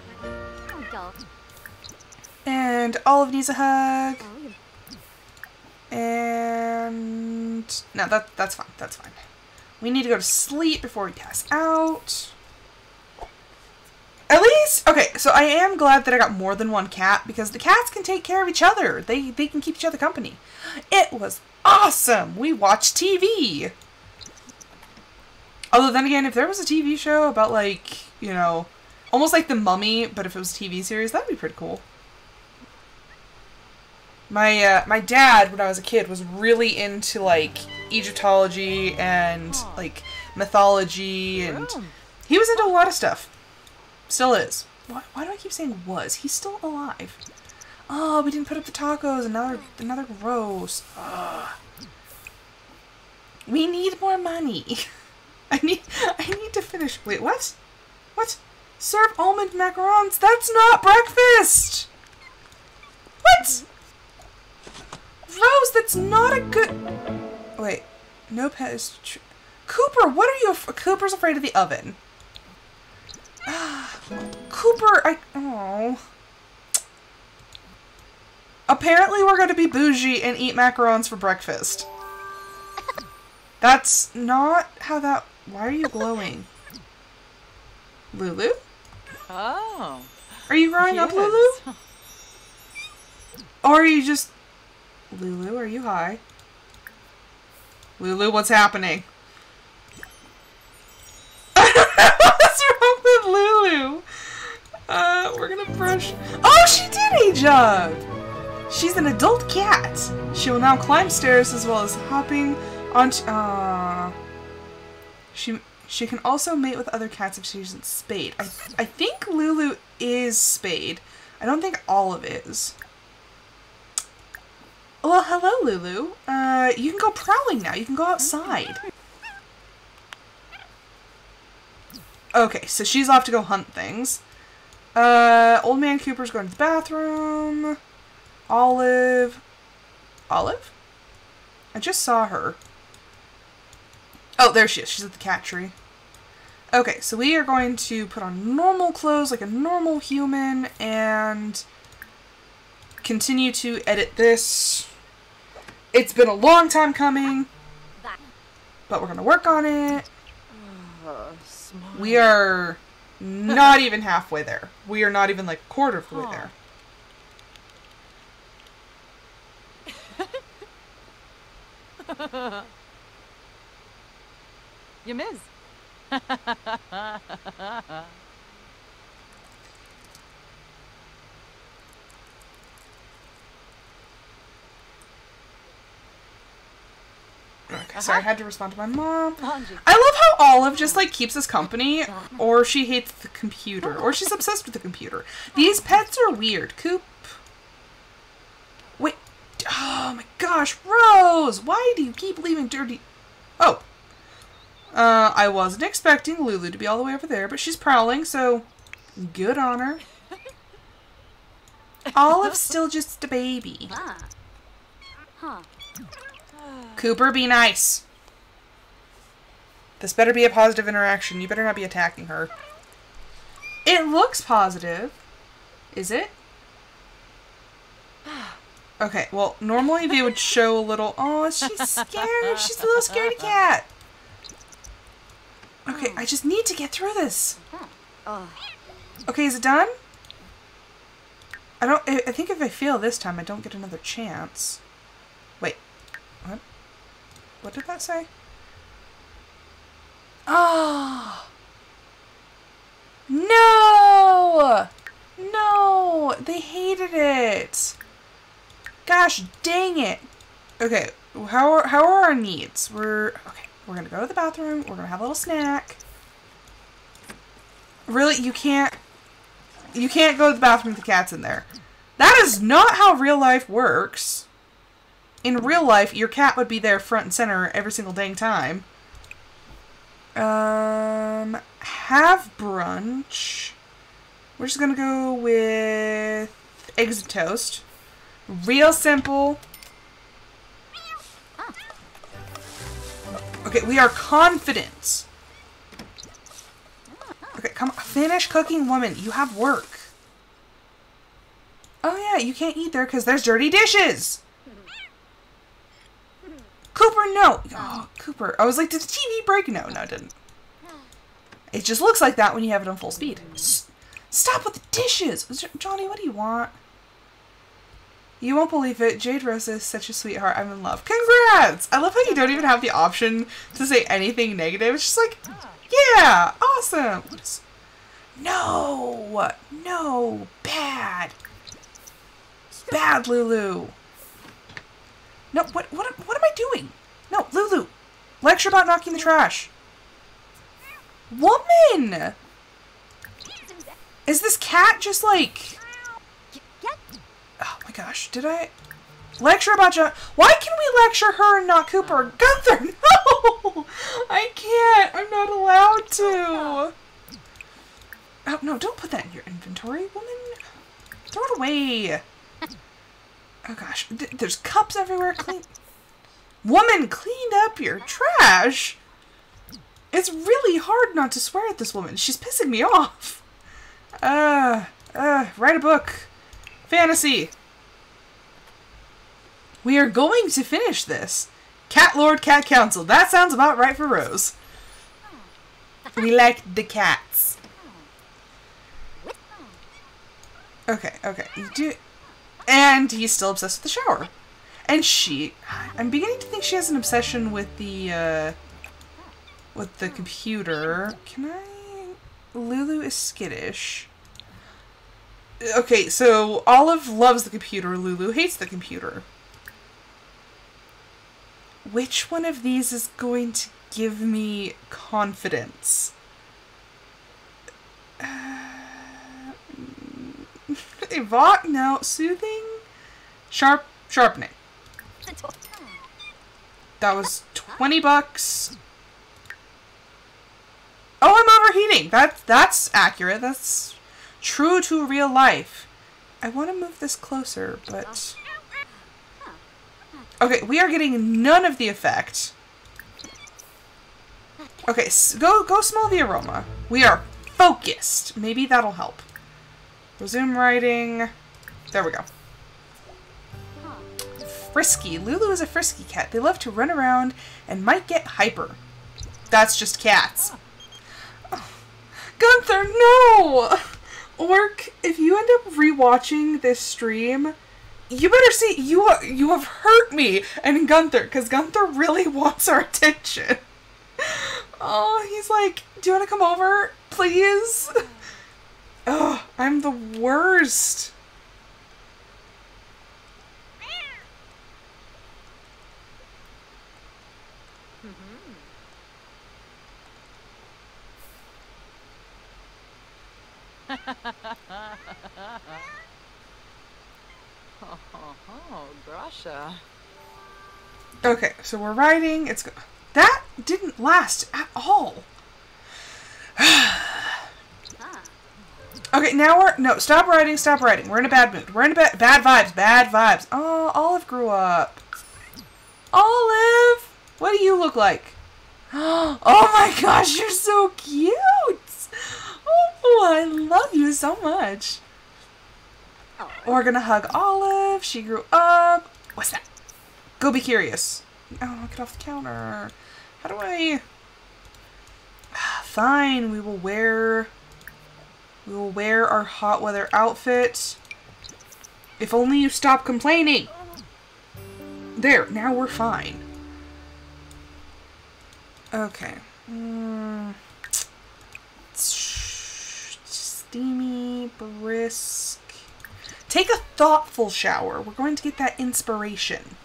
And Olive needs a hug. Oh. And no, that that's fine. That's fine. We need to go to sleep before we pass out. At least, okay, so I am glad that I got more than one cat because the cats can take care of each other. They they can keep each other company. It was awesome. We watched TV. Although then again, if there was a TV show about like, you know, almost like The Mummy, but if it was a TV series, that'd be pretty cool. My uh, my dad, when I was a kid, was really into like Egyptology and like mythology, and he was into a lot of stuff. Still is. Why, why do I keep saying was? He's still alive. Oh, we didn't put up the tacos. Another another gross. Ugh. We need more money. I need I need to finish. Wait, what? What? Serve almond macarons? That's not breakfast. What? Rose, that's not a good. Wait, no pet is. Tr- Cooper, what are you? Af- Cooper's afraid of the oven. Cooper, I. Oh. Apparently, we're going to be bougie and eat macarons for breakfast. That's not how that. Why are you glowing? Lulu? Oh. Are you growing up, Lulu? Or are you just. Lulu, are you high? Lulu, what's happening? what's wrong with Lulu? Uh, we're gonna brush. Oh, she did age up! She's an adult cat. She will now climb stairs as well as hopping onto. Uh, she she can also mate with other cats if she isn't spayed. I I think Lulu is spayed. I don't think Olive is. Well, hello, Lulu. Uh, you can go prowling now. You can go outside. Okay, so she's off to go hunt things. Uh, old man Cooper's going to the bathroom. Olive. Olive? I just saw her. Oh, there she is. She's at the cat tree. Okay, so we are going to put on normal clothes like a normal human and continue to edit this. It's been a long time coming, but we're going to work on it. We are not even halfway there. We are not even like a quarter of the way there. You miss. Okay, sorry, I had to respond to my mom. I love how Olive just like keeps us company, or she hates the computer, or she's obsessed with the computer. These pets are weird. Coop. Wait. Oh my gosh, Rose! Why do you keep leaving dirty? Oh. Uh, I wasn't expecting Lulu to be all the way over there, but she's prowling, so good on her. Olive's still just a baby. Ah. Huh. Cooper, be nice. This better be a positive interaction. You better not be attacking her. It looks positive. Is it? Okay, well, normally they would show a little. Oh, she's scared. She's a little scaredy cat. Okay, I just need to get through this. Okay, is it done? I don't. I think if I fail this time, I don't get another chance. What? Did that say? Oh no! No, they hated it. Gosh, dang it. Okay, how are, how are our needs? We're okay. We're gonna go to the bathroom. We're gonna have a little snack. Really, you can't you can't go to the bathroom with the cats in there. That is not how real life works. In real life, your cat would be there front and center every single dang time. Um, have brunch. We're just gonna go with eggs and toast. Real simple. Okay, we are confident. Okay, come on. Finish cooking, woman. You have work. Oh, yeah, you can't eat there because there's dirty dishes. Cooper, no. Oh, Cooper. I was like, did the TV break? No, no, it didn't. It just looks like that when you have it on full speed. S- Stop with the dishes! Johnny, what do you want? You won't believe it. Jade Rosa is such a sweetheart. I'm in love. Congrats! I love how you don't even have the option to say anything negative. It's just like, yeah, awesome. What is... No! No! Bad! Bad, Lulu! No, what, what, what am I doing? No, Lulu! Lecture about knocking the trash. Woman! Is this cat just like... Oh my gosh, did I... Lecture about John... Why can we lecture her and not Cooper? Gunther, no! I can't. I'm not allowed to. Oh, no, don't put that in your inventory, woman. Throw it away. Oh gosh, th- there's cups everywhere. Clean... Woman, clean up your trash. It's really hard not to swear at this woman. She's pissing me off. Uh, uh, write a book. Fantasy. We are going to finish this. Cat Lord, Cat Council. That sounds about right for Rose. We like the cats. Okay, okay. You do, and he's still obsessed with the shower. And she, I'm beginning to think she has an obsession with the, uh, with the computer. Can I? Lulu is skittish. Okay, so Olive loves the computer. Lulu hates the computer. Which one of these is going to give me confidence? Evoc? No. Soothing? Sharp, sharpening. That was 20 bucks. Oh, I'm overheating. That, that's accurate. That's true to real life. I want to move this closer, but... Okay, we are getting none of the effect. Okay, go go smell the aroma. We are focused. Maybe that'll help. Resume writing. There we go. Frisky. Lulu is a frisky cat. They love to run around and might get hyper. That's just cats. Gunther, no! Orc, if you end up rewatching this stream, you better see you are, you have hurt me and Gunther because Gunther really wants our attention. Oh, he's like, do you want to come over, please? Oh, I'm the worst. Oh, oh, oh, Grasha. Okay, so we're riding. It's that didn't last at all. okay, now we're no stop writing. Stop writing. We're in a bad mood. We're in a bad bad vibes. Bad vibes. Oh, Olive grew up. Olive, what do you look like? Oh my gosh, you're so cute. Oh, I love you so much. We're gonna hug Olive. She grew up. What's that? Go be curious. Oh, get off the counter. How do I? Fine, we will wear. We will wear our hot weather outfit. If only you stop complaining. There, now we're fine. Okay. Mm. Steamy, brisk. Take a thoughtful shower. We're going to get that inspiration.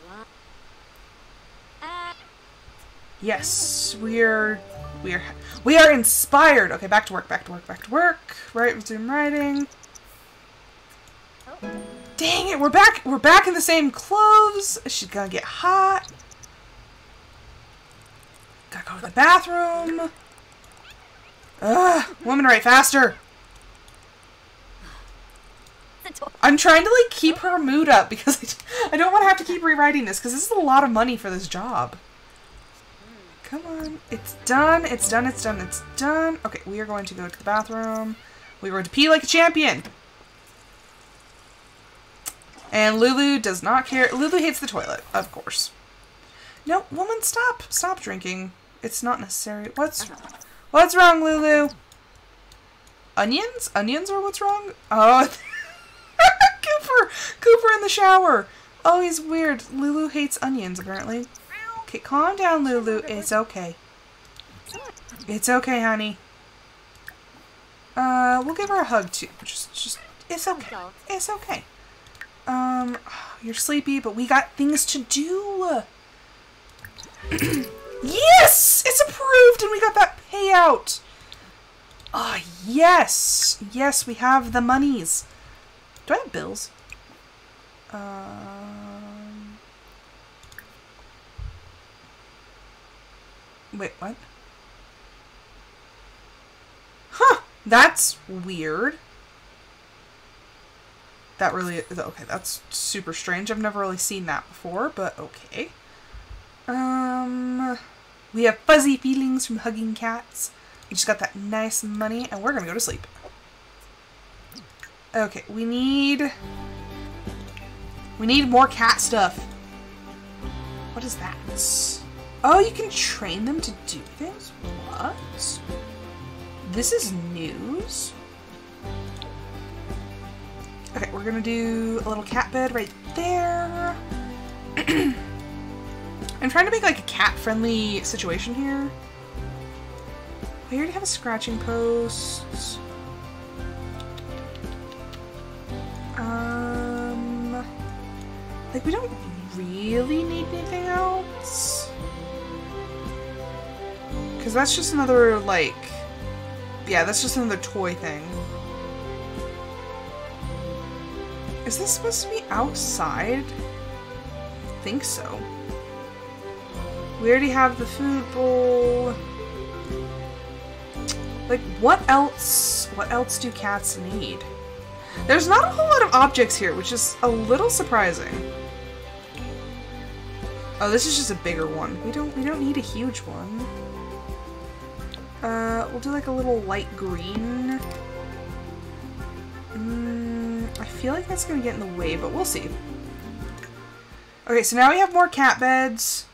Yes, we're we're we are inspired. Okay, back to work, back to work, back to work. Right, resume writing. Dang it, we're back we're back in the same clothes. She's gonna get hot. Gotta go to the bathroom. Ugh, woman write faster. I'm trying to like keep her mood up because I don't want to have to keep rewriting this because this is a lot of money for this job. Come on. It's done. It's done. It's done. It's done. Okay, we are going to go to the bathroom. We going to pee like a champion. And Lulu does not care. Lulu hates the toilet, of course. No, woman, stop. Stop drinking. It's not necessary. What's what's wrong, Lulu? onions? Onions are what's wrong? Oh, Cooper! Cooper in the shower! Oh, he's weird. Lulu hates onions, apparently. Okay, calm down, Lulu. It's okay. It's okay, honey. Uh, we'll give her a hug, too. Just, just, it's okay. It's okay. Um, you're sleepy, but we got things to do. yes! It's approved and we got that payout. Ah, yes. Yes, we have the monies. Do I have bills? Um. Wait, what? Huh, that's weird. That really okay, that's super strange. I've never really seen that before, but okay. Um we have fuzzy feelings from hugging cats. We just got that nice money and we're to go to sleep. Okay, we need we need more cat stuff. What is that? Oh, you can train them to do things? What? This is news. Okay, we're gonna do a little cat bed right there. I'm trying to make like a cat-friendly situation here. We already have a scratching post. Um, like we don't really need anything else. That's just another, like, yeah, that's just another toy thing. Is this supposed to be outside? I think so. We already have the food bowl. Like, what else, what else do cats need? There's not a whole lot of objects here, which is a little surprising. Oh, this is just a bigger one. We don't, we don't need a huge one. Uh, we'll do like a little light green. Mm, I feel like that's gonna get in the way, but we'll see. Okay, so now we have more cat beds.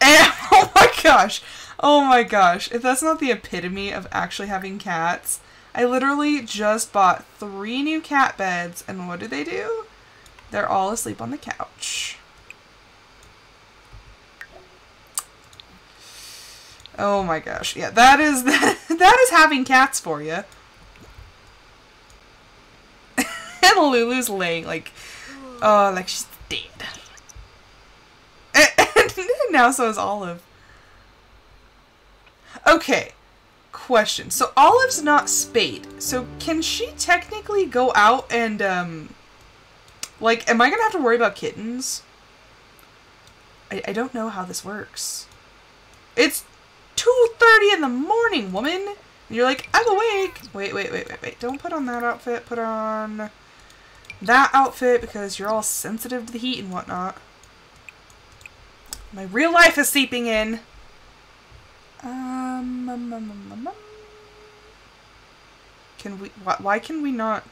And, oh my gosh! Oh my gosh, if that's not the epitome of actually having cats, I literally just bought three new cat beds, and what do they do? They're all asleep on the couch. Oh my gosh, yeah, that is that, that is having cats for you. and Lulu's laying like, oh, like she's dead. And, and now so is Olive. Okay, question. So Olive's not spayed. So can she technically go out and um like am I gonna have to worry about kittens? I, I don't know how this works. It's two thirty in the morning, woman. And you're like, I'm awake. Wait, wait, wait, wait, wait. Don't put on that outfit. Put on that outfit because you're all sensitive to the heat and whatnot. My real life is seeping in. Um, um, um, um, um, um. Can we? Why, why can we not?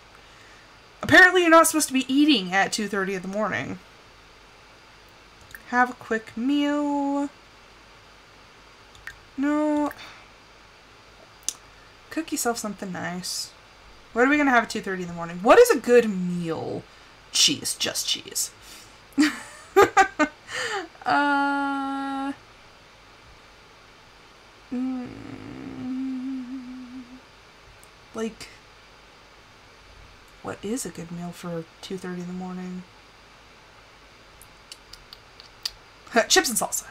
Apparently, you're not supposed to be eating at two thirty in the morning. Have a quick meal. No. Cook yourself something nice. What are we gonna have at two thirty in the morning? What is a good meal? Cheese, just cheese. uh. Mm, like, what is a good meal for 2.30 in the morning? Chips and salsa.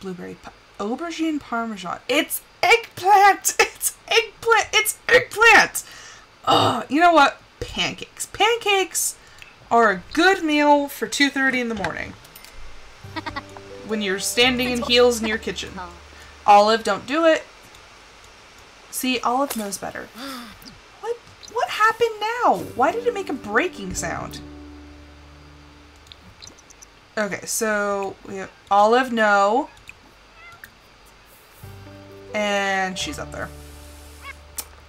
Blueberry. Aubergine parmesan. It's eggplant! It's eggplant! It's eggplant! Oh, you know what? Pancakes. Pancakes are a good meal for 2.30 in the morning. when you're standing in heels in your kitchen. Oh. Olive, don't do it. See, Olive knows better. What what happened now? Why did it make a breaking sound? Okay, so we have Olive, no. And she's up there.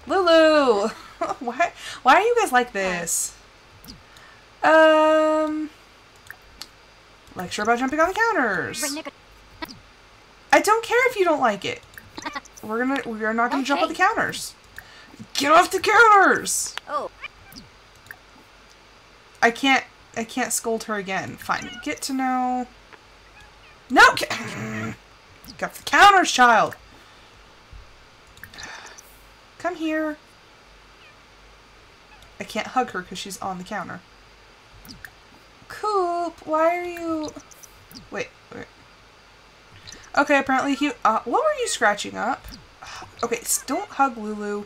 Lulu! why why are you guys like this? Um Lecture about jumping on the counters. I don't care if you don't like it. we're gonna we are not gonna jump on the counters. Get off the counters! Oh. I can't I can't scold her again. Fine. Get to know. No. Get off the counters, child. Come here. I can't hug her because she's on the counter. Coop, why are you? Wait, wait. Okay, apparently he. Uh, what were you scratching up? Okay, don't hug Lulu.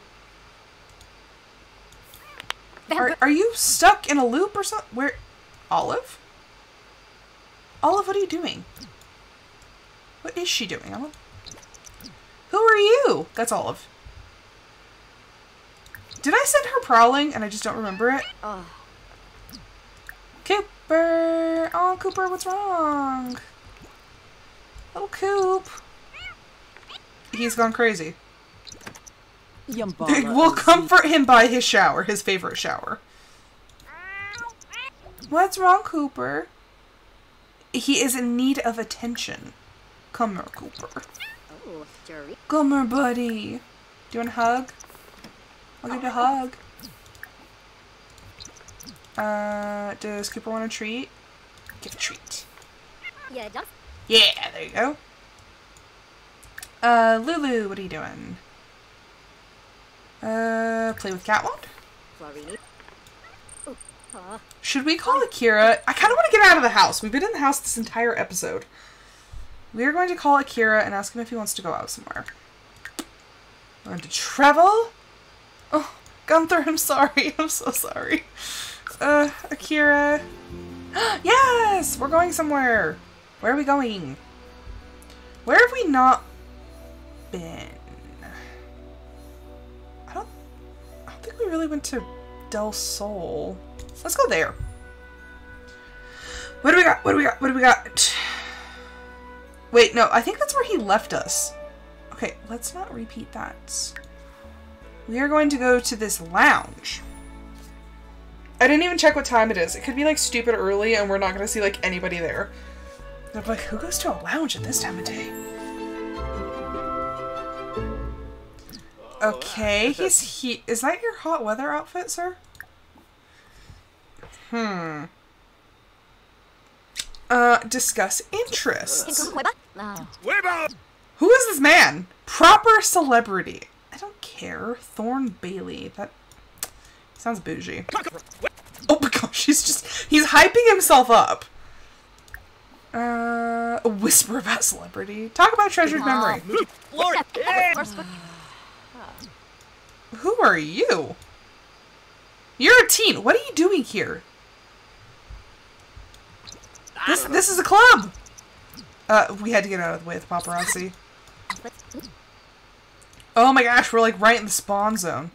Are, are you stuck in a loop or something? Where? Olive? Olive, what are you doing? What is she doing? I don't... Who are you? That's Olive. Did I send her prowling and I just don't remember it? Oh. Cooper! Oh, Cooper, what's wrong? Little Coop. He's gone crazy. Yambala. We'll comfort him by his shower, his favorite shower. What's wrong, Cooper? He is in need of attention. Come here, Cooper. Oh, Come here, buddy. Do you want a hug? I'll give you a hug. Uh, does Cooper want a treat? Give a treat. Yeah, just Yeah, there you go. Uh, Lulu, what are you doing? Uh, play with? Florini. Oh, Should we call Akira? I kind of want to get out of the house. We've been in the house this entire episode. We are going to call Akira and ask him if he wants to go out somewhere. We're going to travel? Oh, Gunther, I'm sorry. I'm so sorry. Uh, Akira. yes! We're going somewhere. Where are we going? Where have we not been? I don't I don't think we really went to Del Sol. Let's go there. What do we got? What do we got? What do we got? Wait, no, I think that's where he left us. Okay, let's not repeat that. We are going to go to this lounge. I didn't even check what time it is. It could be like stupid early and we're not going to see like anybody there. I'm like, who goes to a lounge at this time of day? Okay, he's he. Is that your hot weather outfit, sir? Hmm. Uh, discuss interests. Who is this man? Proper celebrity. I don't care. Thorne Bailey. That sounds bougie. Oh my gosh, he's just he's hyping himself up. Uh, a whisper about celebrity. Talk about treasured memory. Lord! Who are you? You're a teen. What are you doing here? This this is a club. Uh, we had to get out of the way of the paparazzi. Oh my gosh, we're like right in the spawn zone.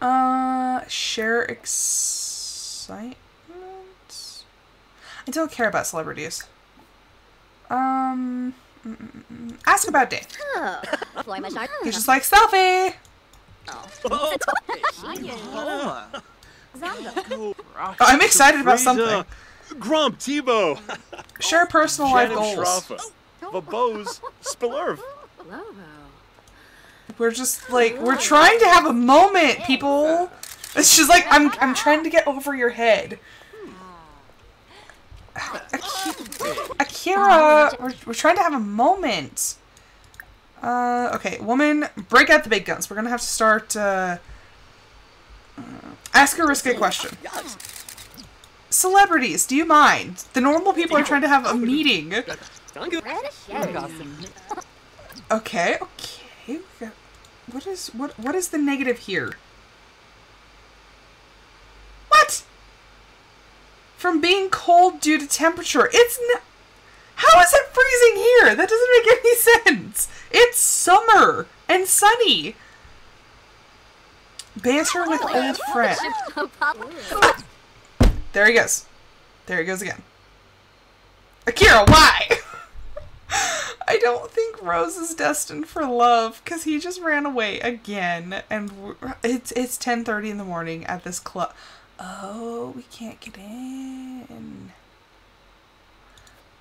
Uh, share excitement. I don't care about celebrities. Um, mm, mm, mm. ask about day. Oh, Floy my shark. He's just like selfie. Zongo. I'm excited about something. Grump, Tebow, Share personal life Janem goals. Schrafa, Vabose, Spillerv. We're just like we're trying to have a moment, people. It's just like I'm I'm trying to get over your head. Aki- Akira, we're, we're trying to have a moment. Uh, okay, woman, break out the big guns. We're gonna have to start. Uh, uh, ask a risky question. Celebrities, do you mind? The normal people are trying to have a meeting. Red sherry. Okay, okay. What is what? What is the negative here? What? From being cold due to temperature. It's n- How is it freezing here? That doesn't make any sense. It's summer and sunny. Banter with old friend. There he goes. There he goes again. Akira, why? I don't think Rose is destined for love because he just ran away again, and it's it's ten thirty in the morning at this club. Oh, we can't get in.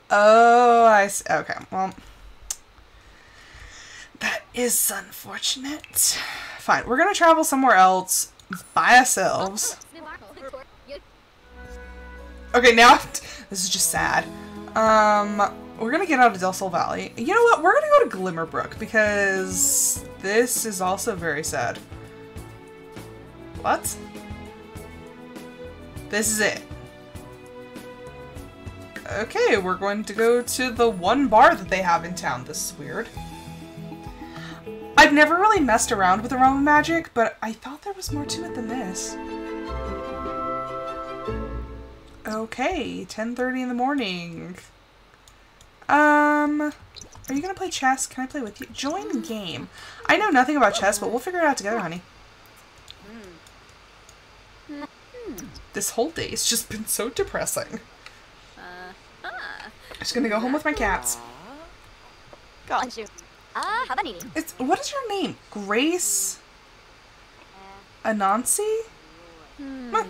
Oh, I see. Okay, well, that is unfortunate. Fine, we're gonna travel somewhere else by ourselves. Okay, now this is just sad. Um, we're gonna get out of Del Sol Valley. You know what? We're gonna go to Glimmerbrook because this is also very sad. What? This is it. Okay, we're going to go to the one bar that they have in town. This is weird. I've never really messed around with aroma magic, but I thought there was more to it than this. Okay, 10.30 in the morning. Um, are you gonna play chess? Can I play with you? Join game. I know nothing about chess, but we'll figure it out together, honey. This whole day has just been so depressing. I'm just gonna go home with my cats. Ah, habanini. It's what is your name? Grace Anansi? Huh.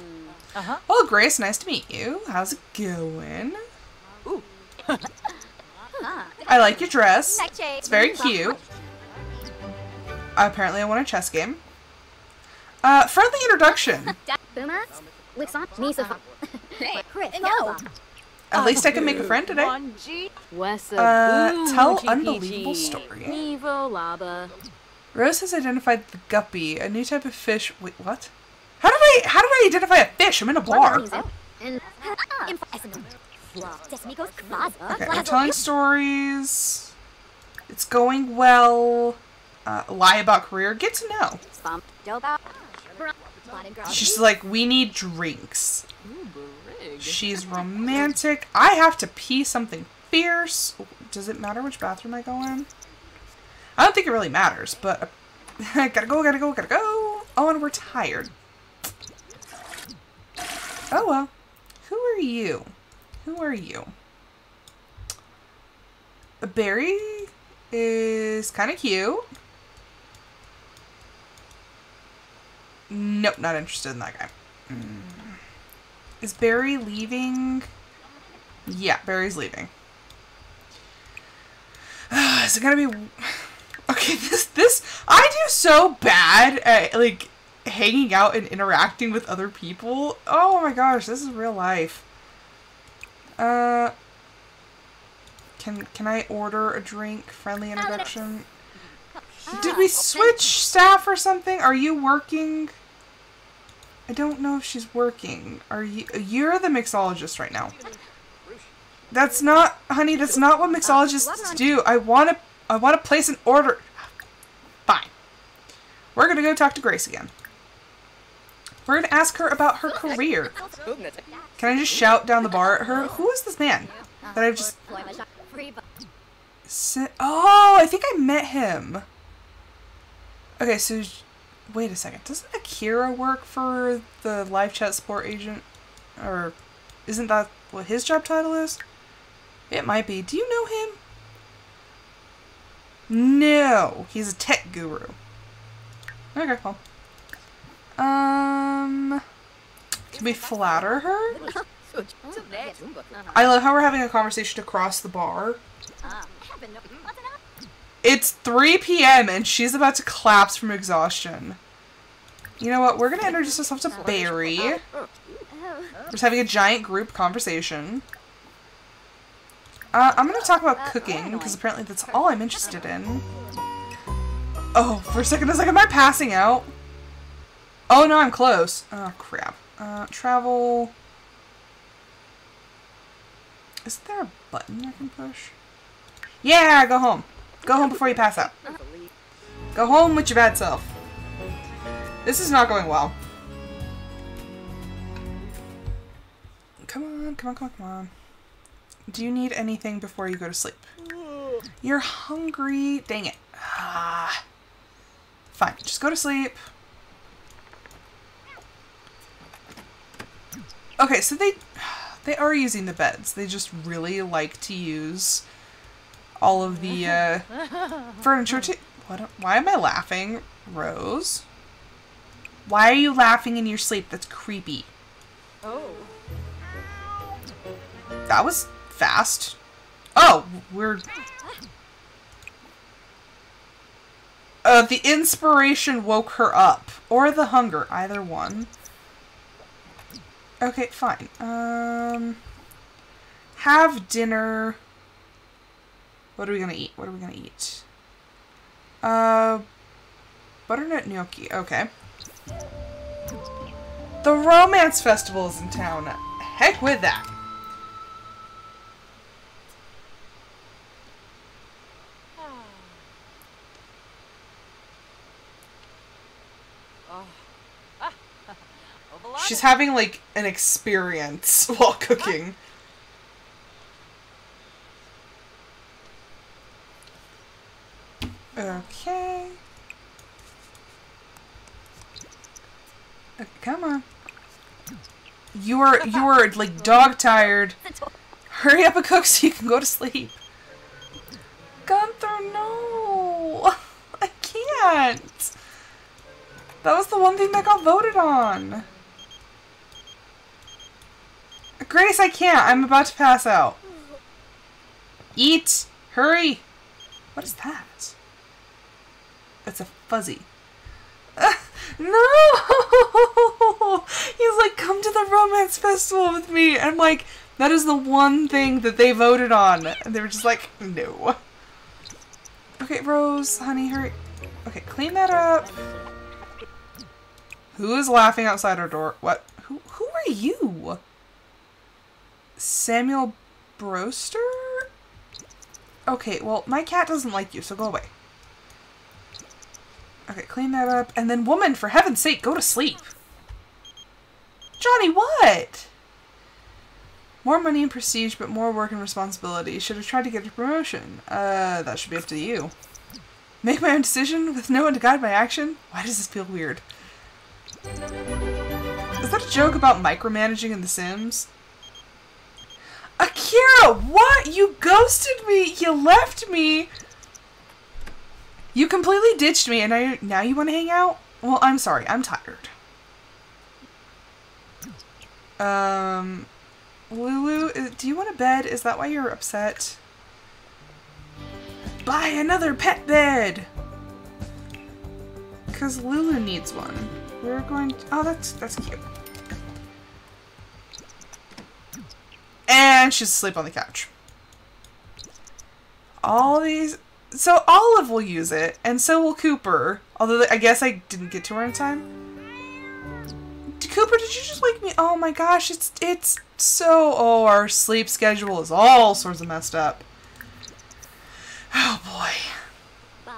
Uh-huh. Well, Grace, nice to meet you. How's it going? Ooh. I like your dress. It's very cute. Apparently, I won a chess game. Uh, friendly introduction. Boomer. Wixon. Misa. Hey, Chris. No. At least I can make a friend today. Uh, tell unbelievable story. Rose has identified the guppy, a new type of fish. Wait, what? How do I? How did I identify a fish? I'm in a bar. Okay, I'm telling stories. It's going well. Uh, lie about career. Get to know. She's like, we need drinks. She's romantic. I have to pee something fierce. Does it matter which bathroom I go in? I don't think it really matters, but I gotta go, gotta go, gotta go. Oh, and we're tired. Oh well. Who are you? Who are you? Barry is kind of cute. Nope, not interested in that guy. Mm. Is Barry leaving? Yeah, Barry's leaving. Is it gonna be okay? This this I do so bad at like hanging out and interacting with other people. Oh my gosh, this is real life. Uh, can can I order a drink? Friendly introduction. Did we switch staff or something? Are you working? I don't know if she's working. Are you? You're the mixologist right now. That's not, honey. That's not what mixologists do. I want to. I want to place an order. Fine. We're gonna go talk to Grace again. We're gonna ask her about her career. Can I just shout down the bar at her? Who is this man that I've just? Oh, I think I met him. Okay, so wait a second. Doesn't Akira work for the live chat support agent? Or isn't that what his job title is? It might be. Do you know him? No, he's a tech guru. Okay, well. Um, can we flatter her? I love how we're having a conversation across the bar. It's 3 p.m. and she's about to collapse from exhaustion. You know what? We're gonna introduce ourselves to Barry. We're just having a giant group conversation. Uh, I'm gonna talk about cooking because apparently that's all I'm interested in. Oh, for a second I was like, am I passing out? Oh no, I'm close. Oh crap. Uh, travel. Is there a button I can push? Yeah, go home. Go home before you pass out. Go home with your bad self. This is not going well. Come on, come on, come on, come on. Do you need anything before you go to sleep? You're hungry. Dang it. Ah. Fine, just go to sleep. Okay, so they they are using the beds. They just really like to use all of the uh, furniture. To what? Why am I laughing, Rose? Why are you laughing in your sleep? That's creepy. Oh. That was fast. Oh, we're. Uh, the inspiration woke her up. Or the hunger. Either one. Okay, fine. Um, have dinner. What are we gonna eat? What are we gonna eat? Uh, butternut gnocchi. Okay. The romance festival is in town. Heck with that. She's having like an experience while cooking. Okay. Uh, come on. You are you are like dog tired. Hurry up and cook so you can go to sleep. Gunther, no! I can't! That was the one thing that got voted on. Grace, I can't. I'm about to pass out. Eat! Hurry! What is that? That's a fuzzy. No! He's like, come to the romance festival with me. And I'm like, that is the one thing that they voted on. And they were just like, no. Okay, Rose, honey, hurry. Okay, clean that up. Who is laughing outside our door? What? Who, who are you? Samuel Broster? Okay, well, my cat doesn't like you, so go away. Okay, clean that up. And then, woman, for heaven's sake, go to sleep. Johnny, what? More money and prestige, but more work and responsibility. Should have tried to get a promotion. Uh, that should be up to you. Make my own decision with no one to guide my action? Why does this feel weird? Is that a joke about micromanaging in The Sims? Akira, what? You ghosted me. You left me. You completely ditched me, and now, now you want to hang out? Well, I'm sorry. I'm tired. Um, Lulu, uh, do you want a bed? Is that why you're upset? Buy another pet bed! Because Lulu needs one. We're going to... Oh, that's, that's cute. And she's asleep on the couch. All these... So Olive will use it, and so will Cooper. Although I guess I didn't get to her in time. Cooper, did you just wake me? Oh my gosh, it's it's so... Oh, our sleep schedule is all sorts of messed up. Oh boy.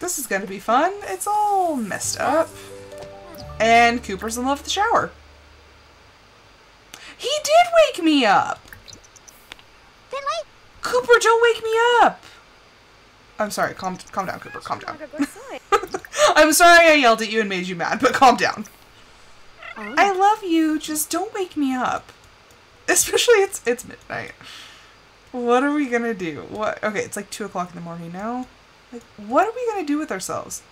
This is gonna be fun. It's all messed up. And Cooper's in love with the shower. He did wake me up! Cooper, don't wake me up! I'm sorry, calm, calm down, Cooper, calm down. I'm sorry I yelled at you and made you mad, but calm down. I love you, just don't wake me up. Especially it's it's midnight. What are we gonna do? What? Okay, it's like 2 o'clock in the morning now. Like, what are we gonna do with ourselves?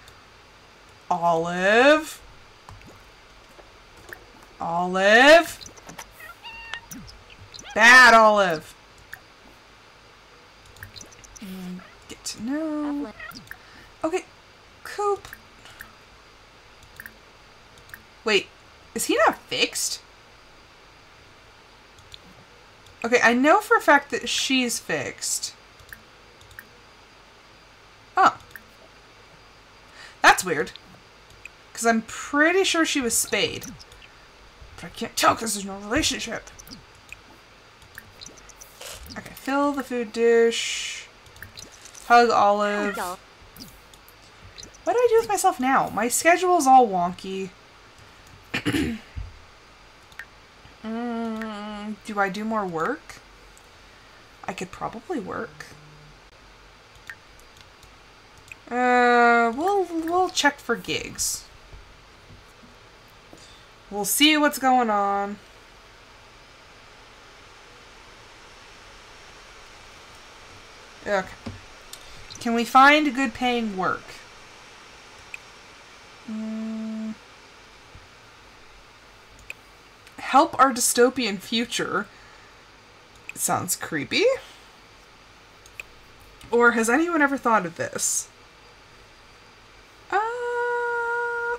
Olive? Olive? Bad Olive. And get to know. Okay, Coop. Wait, is he not fixed? Okay, I know for a fact that she's fixed. Oh. That's weird. Because I'm pretty sure she was spayed. But I can't tell because there's no relationship. Okay, fill the food dish. Hug Olive. What do I do with myself now? My schedule's all wonky. mm, do I do more work? I could probably work. Uh, we'll we'll check for gigs. We'll see what's going on. Okay. Can we find good paying work? Mm. Help our dystopian future. Sounds creepy. Or has anyone ever thought of this? Uh,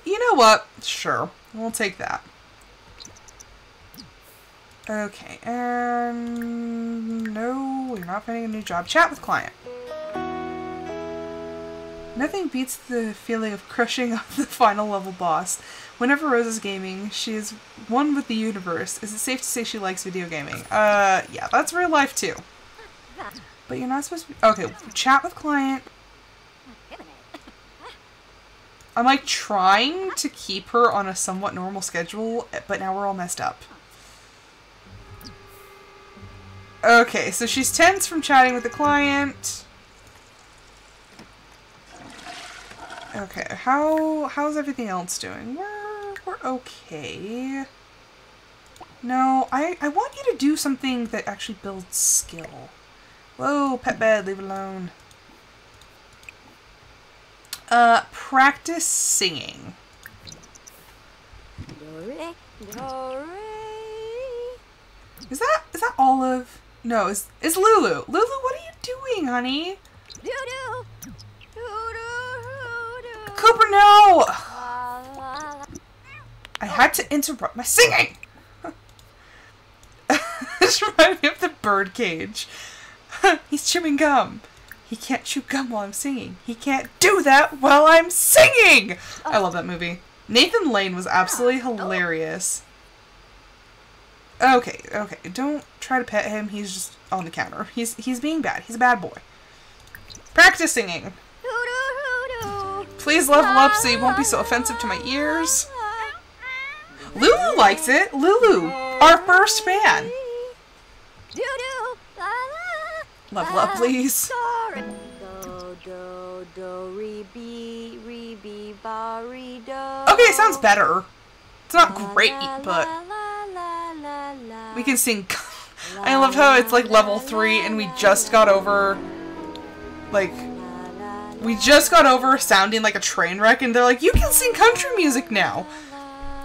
you know what? Sure. We'll take that. Okay, and no, we're not finding a new job. Chat with client. Nothing beats the feeling of crushing on the final level boss. Whenever Rose is gaming, she is one with the universe. Is it safe to say she likes video gaming? Uh, yeah, that's real life too. But you're not supposed to be. Okay, chat with client. I'm like trying to keep her on a somewhat normal schedule, but now we're all messed up. Okay, so she's tense from chatting with the client. Okay, how how's everything else doing? We're we're okay. No, I I want you to do something that actually builds skill. Whoa, pet bed, leave it alone. Uh, practice singing. Is that is that Olive? No, it's, is Lulu. Lulu, what are you doing, honey? Cooper, no! I had to interrupt my singing. this reminds me of the bird cage. He's chewing gum. He can't chew gum while I'm singing. He can't do that while I'm singing. I love that movie. Nathan Lane was absolutely oh. hilarious. Okay, okay. Don't try to pet him. He's just on the counter. He's he's being bad. He's a bad boy. Practice singing. Please level up so you won't be so offensive to my ears. Lulu likes it. Lulu, our first fan. Level up, please. Okay, it sounds better. It's not great, but we can sing. I love how it's like level three and we just got over like we just got over sounding like a train wreck and they're like, you can sing country music now.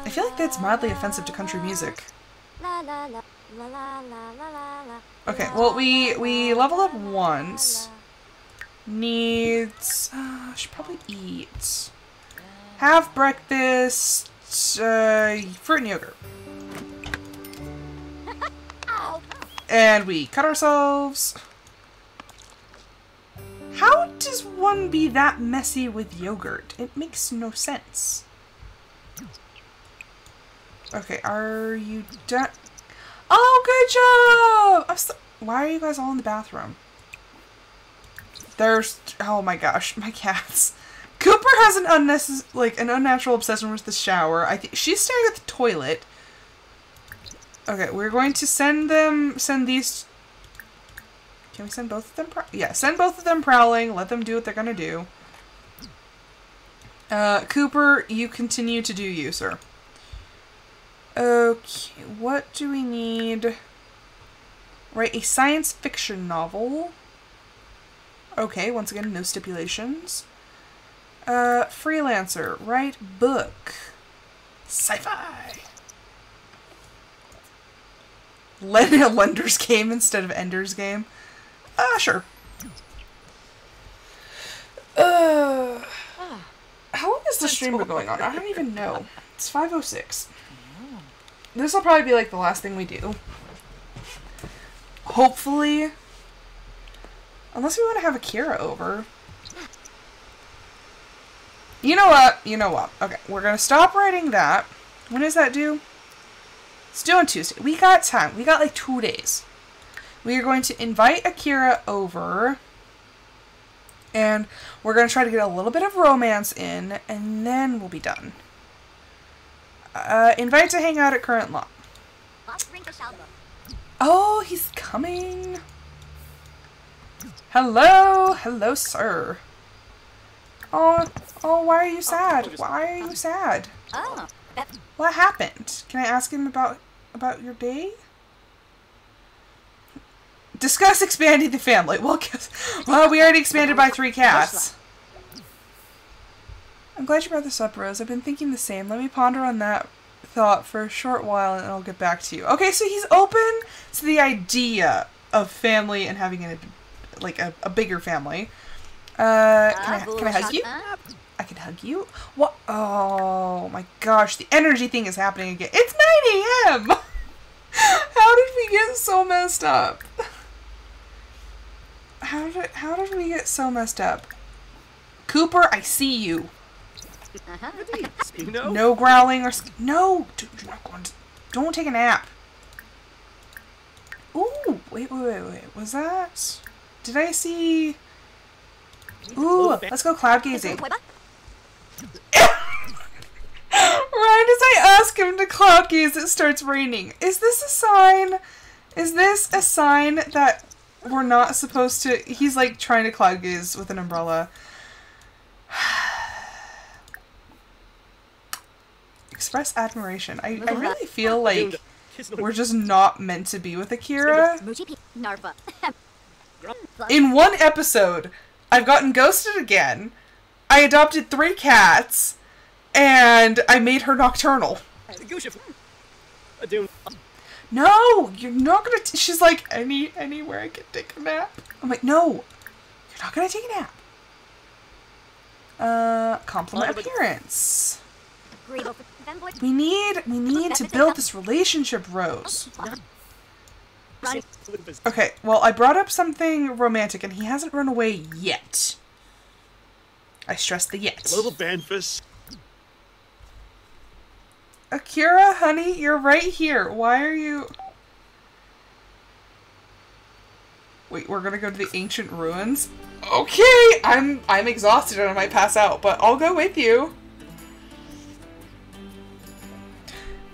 I feel like that's mildly offensive to country music. Okay, well we we leveled up once. Needs uh, should probably eat. Have breakfast uh, fruit and yogurt. And we cut ourselves. How does one be that messy with yogurt? It makes no sense. Okay, are you done? Oh, good job! Why are you guys all in the bathroom? There's oh my gosh, my cats. Cooper has an unnecessary, like an unnatural obsession with the shower. I think she's staring at the toilet. Okay, we're going to send them, send these. Can we send both of them? Yeah, send both of them prowling. Let them do what they're gonna do. Uh, Cooper, you continue to do you, sir. Okay, what do we need? Write a science fiction novel. Okay, once again, no stipulations. Uh, freelancer, write book. Sci-fi. Lender's game instead of ender's game. Ah, sure. Uh, how long has the stream been going on? I don't even know. It's 5.06. This will probably be like the last thing we do. Hopefully. Unless we want to have Akira over. You know what? You know what? Okay, we're gonna stop writing that. When is that due? It's due on Tuesday. We got time. We got like two days. We are going to invite Akira over. And we're going to try to get a little bit of romance in, and then we'll be done. Uh, invite to hang out at current lot. Oh, he's coming. Hello, hello, sir. Oh, oh, why are you sad? Why are you sad? Oh, What happened? Can I ask him about about your day? Discuss expanding the family. Well, guess, well, we already expanded by three cats. I'm glad you brought this up, Rose. I've been thinking the same. Let me ponder on that thought for a short while, and I'll get back to you. Okay, so he's open to the idea of family and having a like a, a bigger family. Uh, can I can I hug you? I can hug hug you? What? Oh my gosh, the energy thing is happening again. It's 9 a.m. How did we get so messed up? How did how did we get so messed up? Cooper, I see you. No growling or sk- no. Dude, you're not going to. Don't take a nap. Ooh, wait, wait, wait, wait. Was that? Did I see? Ooh, let's go cloud gazing. Right as I ask him to cloud gaze, it starts raining. Is this a sign? Is this a sign that we're not supposed to? He's like trying to cloud gaze with an umbrella. Express admiration. I, I really feel like we're just not meant to be with Akira. In one episode, I've gotten ghosted again. I adopted three cats, and I made her nocturnal. No, you're not gonna. She's like, any anywhere I can take a nap. I'm like, no, you're not gonna take a nap. Uh, compliment appearance. We need we need to build this relationship, Rose. Okay, well, I brought up something romantic, and he hasn't run away yet. I stress the yet. Little Banfus. Akira, honey, you're right here. Why are you? Wait, we're gonna go to the ancient ruins. Okay, I'm I'm exhausted and I might pass out, but I'll go with you.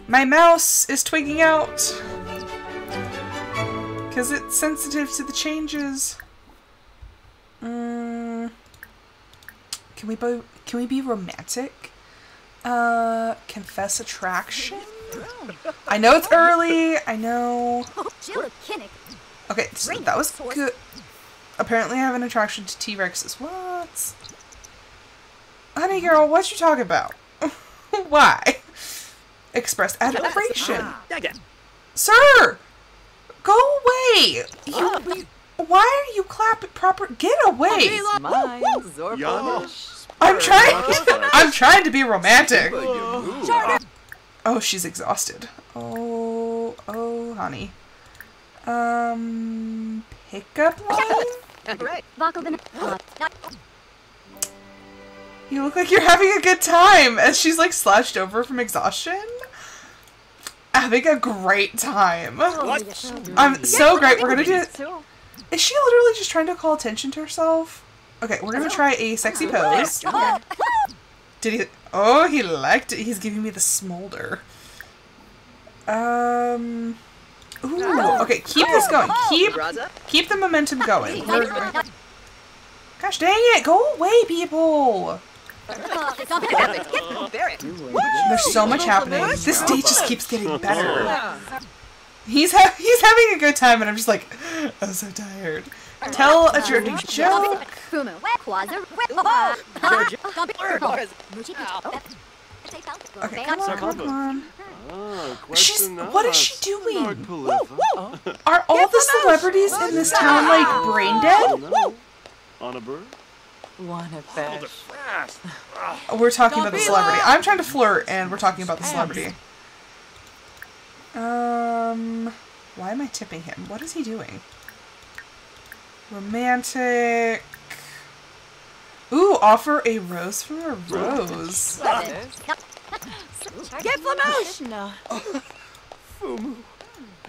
My mouse is twigging out because it's sensitive to the changes. Mm, can we be can we be romantic? Uh, confess attraction. I know it's early. I know. Okay, so that was good. Apparently, I have an attraction to T Rexes. What? Honey girl, what you talking about? Why? Express adoration. Sir! Go away! You, why are you clapping proper? Get away! Mine, Yana? Zorpalish. I'm trying. I'm trying to be romantic. Oh, she's exhausted. Oh, oh, honey. Um, pickup line? You look like you're having a good time as she's like slouched over from exhaustion. Having a great time. I'm so great. We're gonna do it. Is she literally just trying to call attention to herself? Okay, we're gonna try a sexy pose. Did he? Oh, he liked it. He's giving me the smolder. Um. Ooh. Okay, keep this going. Keep keep the momentum going. We're- gosh dang it! Go away, people. There's so much happening. This day just keeps getting better. He's ha- he's having a good time, and I'm just like, I'm so tired. Tell a dirty joke. Oh. Okay, come on, come on. Oh, She's. What is she us. doing? Narpalifa. Oh. Are all the celebrities in this town like brain dead? No. On a bird? Wanna Oh, bet. they're fast. We're talking about the celebrity. I'm trying to flirt, and we're talking about the celebrity. Um, why am I tipping him? What is he doing? Romantic. Ooh, offer a rose for a rose. Get Flamouche!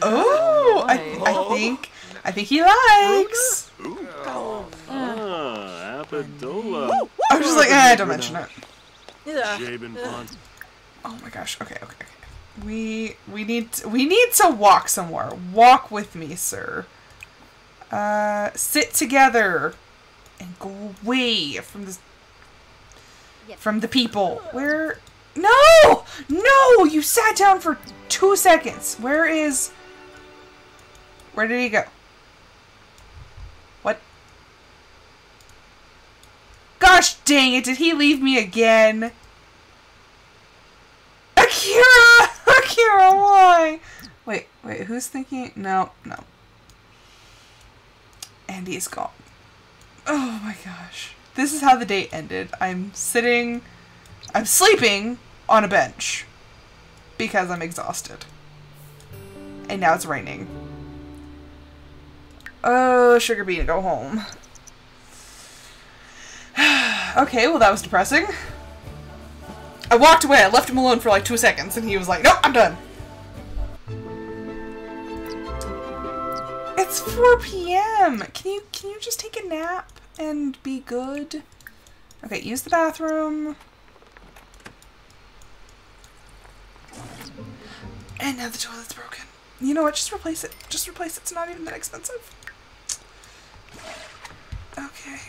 Oh, I, I think I think he likes. Ooh. Ah, Apodola. I was just like, eh, don't mention it. Jabin Oh my gosh. Okay, okay, okay. We we need to, we need to walk somewhere. Walk with me, sir. Uh, sit together and go away from this from the people. Where? No, no! You sat down for two seconds. Where is? Where did he go? What? Gosh dang it! Did he leave me again? Akira! Akira, why? Wait, wait, who's thinking? No, no. Andy's gone. Oh my gosh. this is how the date ended. I'm sitting, I'm sleeping on a bench because I'm exhausted. And now it's raining. Oh, Sugar Bean, go home. okay, well that was depressing. I walked away, I left him alone for like two seconds, and he was like, nope, I'm done. It's 4 p.m. Can you can you just take a nap and be good? Okay, use the bathroom. And now the toilet's broken. You know what? Just replace it. Just replace it. It's not even that expensive. Okay.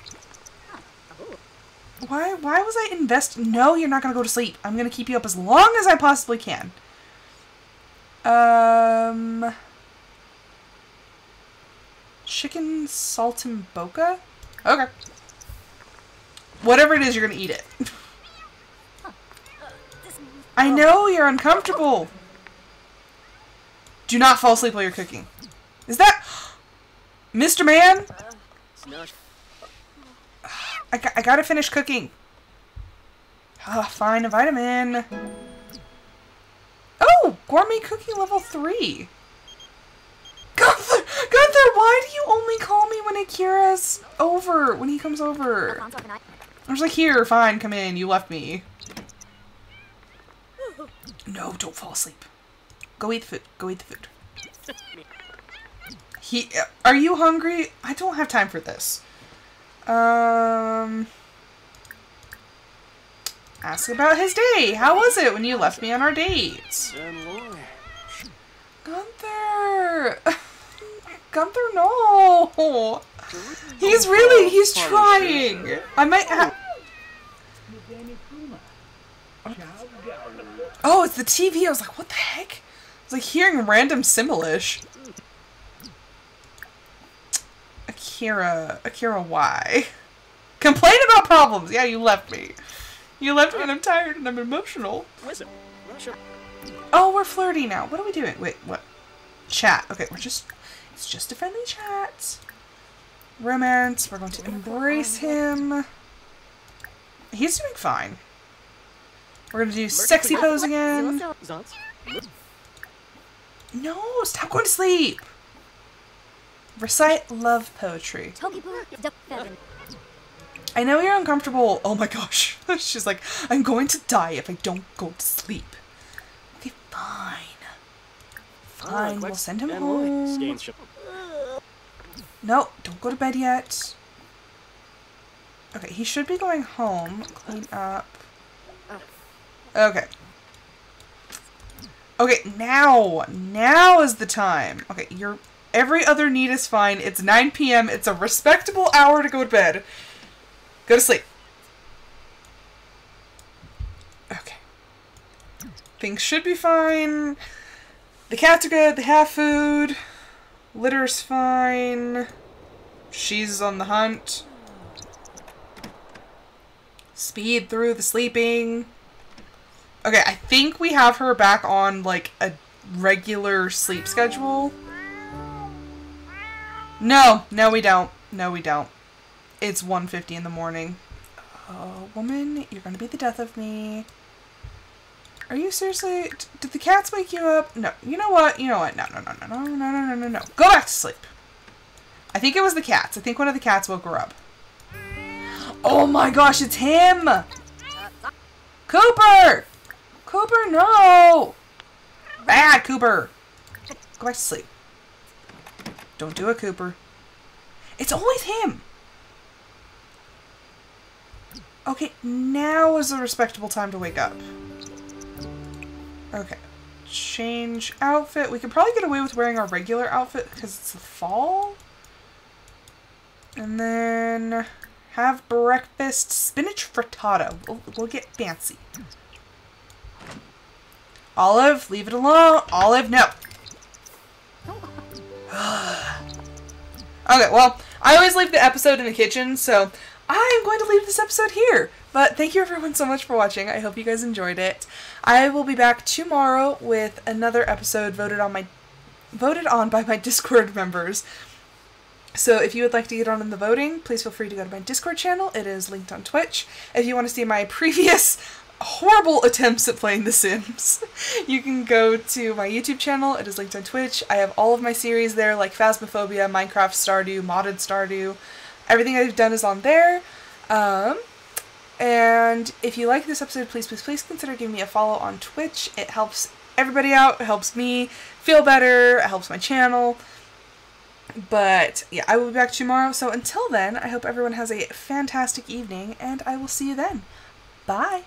Why why was I invest No, you're not going to go to sleep. I'm going to keep you up as long as I possibly can. Um Chicken saltimbocca? Okay. Whatever it is, you're gonna eat it. I know you're uncomfortable. Do not fall asleep while you're cooking. Is that Mr. Man? I, I gotta finish cooking. Ah, fine, a vitamin. Oh, gourmet cooking level three. Gunther, Gunther, why do you only call me when Akira's over? When he comes over? I was like, here, fine, come in. You left me. No, don't fall asleep. Go eat the food. Go eat the food. He, are you hungry? I don't have time for this. Um, ask about his day. How was it when you left me on our Loy. Gunther! Gunther, no! He's really, he's trying! I might have... Oh, it's the TV! I was like, what the heck? I was like hearing random Simlish. Akira, Akira, why? Complain about problems! Yeah, you left me. You left me and I'm tired and I'm emotional. Oh, we're flirty now. What are we doing? Wait, what? Chat. Okay, we're just... It's just a friendly chat. Romance. We're going to embrace him. He's doing fine. We're going to do sexy pose again. No, stop going to sleep. Recite love poetry. I know you're uncomfortable. Oh my gosh. She's like, I'm going to die if I don't go to sleep. Okay, fine. Fine, we'll send him home. No, don't go to bed yet. Okay, he should be going home. Clean up. Okay. Okay, now. Now is the time. Okay, your every other need is fine. It's 9 p.m. It's a respectable hour to go to bed. Go to sleep. Okay. Things should be fine. The cats are good. They have food. Litter's fine. She's on the hunt. Speed through the sleeping. Okay, I think we have her back on like a regular sleep schedule. No, no we don't. No we don't. It's 1.50 in the morning. Oh, woman, you're gonna be the death of me. Are you seriously? Did the cats wake you up? No. You know what? You know what? No, no, no, no, no, no, no, no, no, no. Go back to sleep. I think it was the cats. I think one of the cats woke her up. Oh my gosh, it's him! Cooper! Cooper, no! Bad, Cooper! Go back to sleep. Don't do it, Cooper. It's always him! Okay, now is a respectable time to wake up. Okay. Change outfit. We could probably get away with wearing our regular outfit because it's the fall. And then have breakfast spinach frittata. We'll, we'll get fancy. Olive, leave it alone. Olive, no. okay, well, I always leave the episode in the kitchen, so I'm going to leave this episode here. But thank you everyone so much for watching. I hope you guys enjoyed it. I will be back tomorrow with another episode voted on my voted on by my Discord members. So if you would like to get on in the voting, please feel free to go to my Discord channel. It is linked on Twitch. If you want to see my previous horrible attempts at playing The Sims, you can go to my YouTube channel. It is linked on Twitch. I have all of my series there, like Phasmophobia, Minecraft Stardew, Modded Stardew. Everything I've done is on there. Um, and if you like this episode, please, please, please consider giving me a follow on Twitch. It helps everybody out. It helps me feel better. It helps my channel. But yeah, I will be back tomorrow. So until then, I hope everyone has a fantastic evening, and I will see you then. Bye.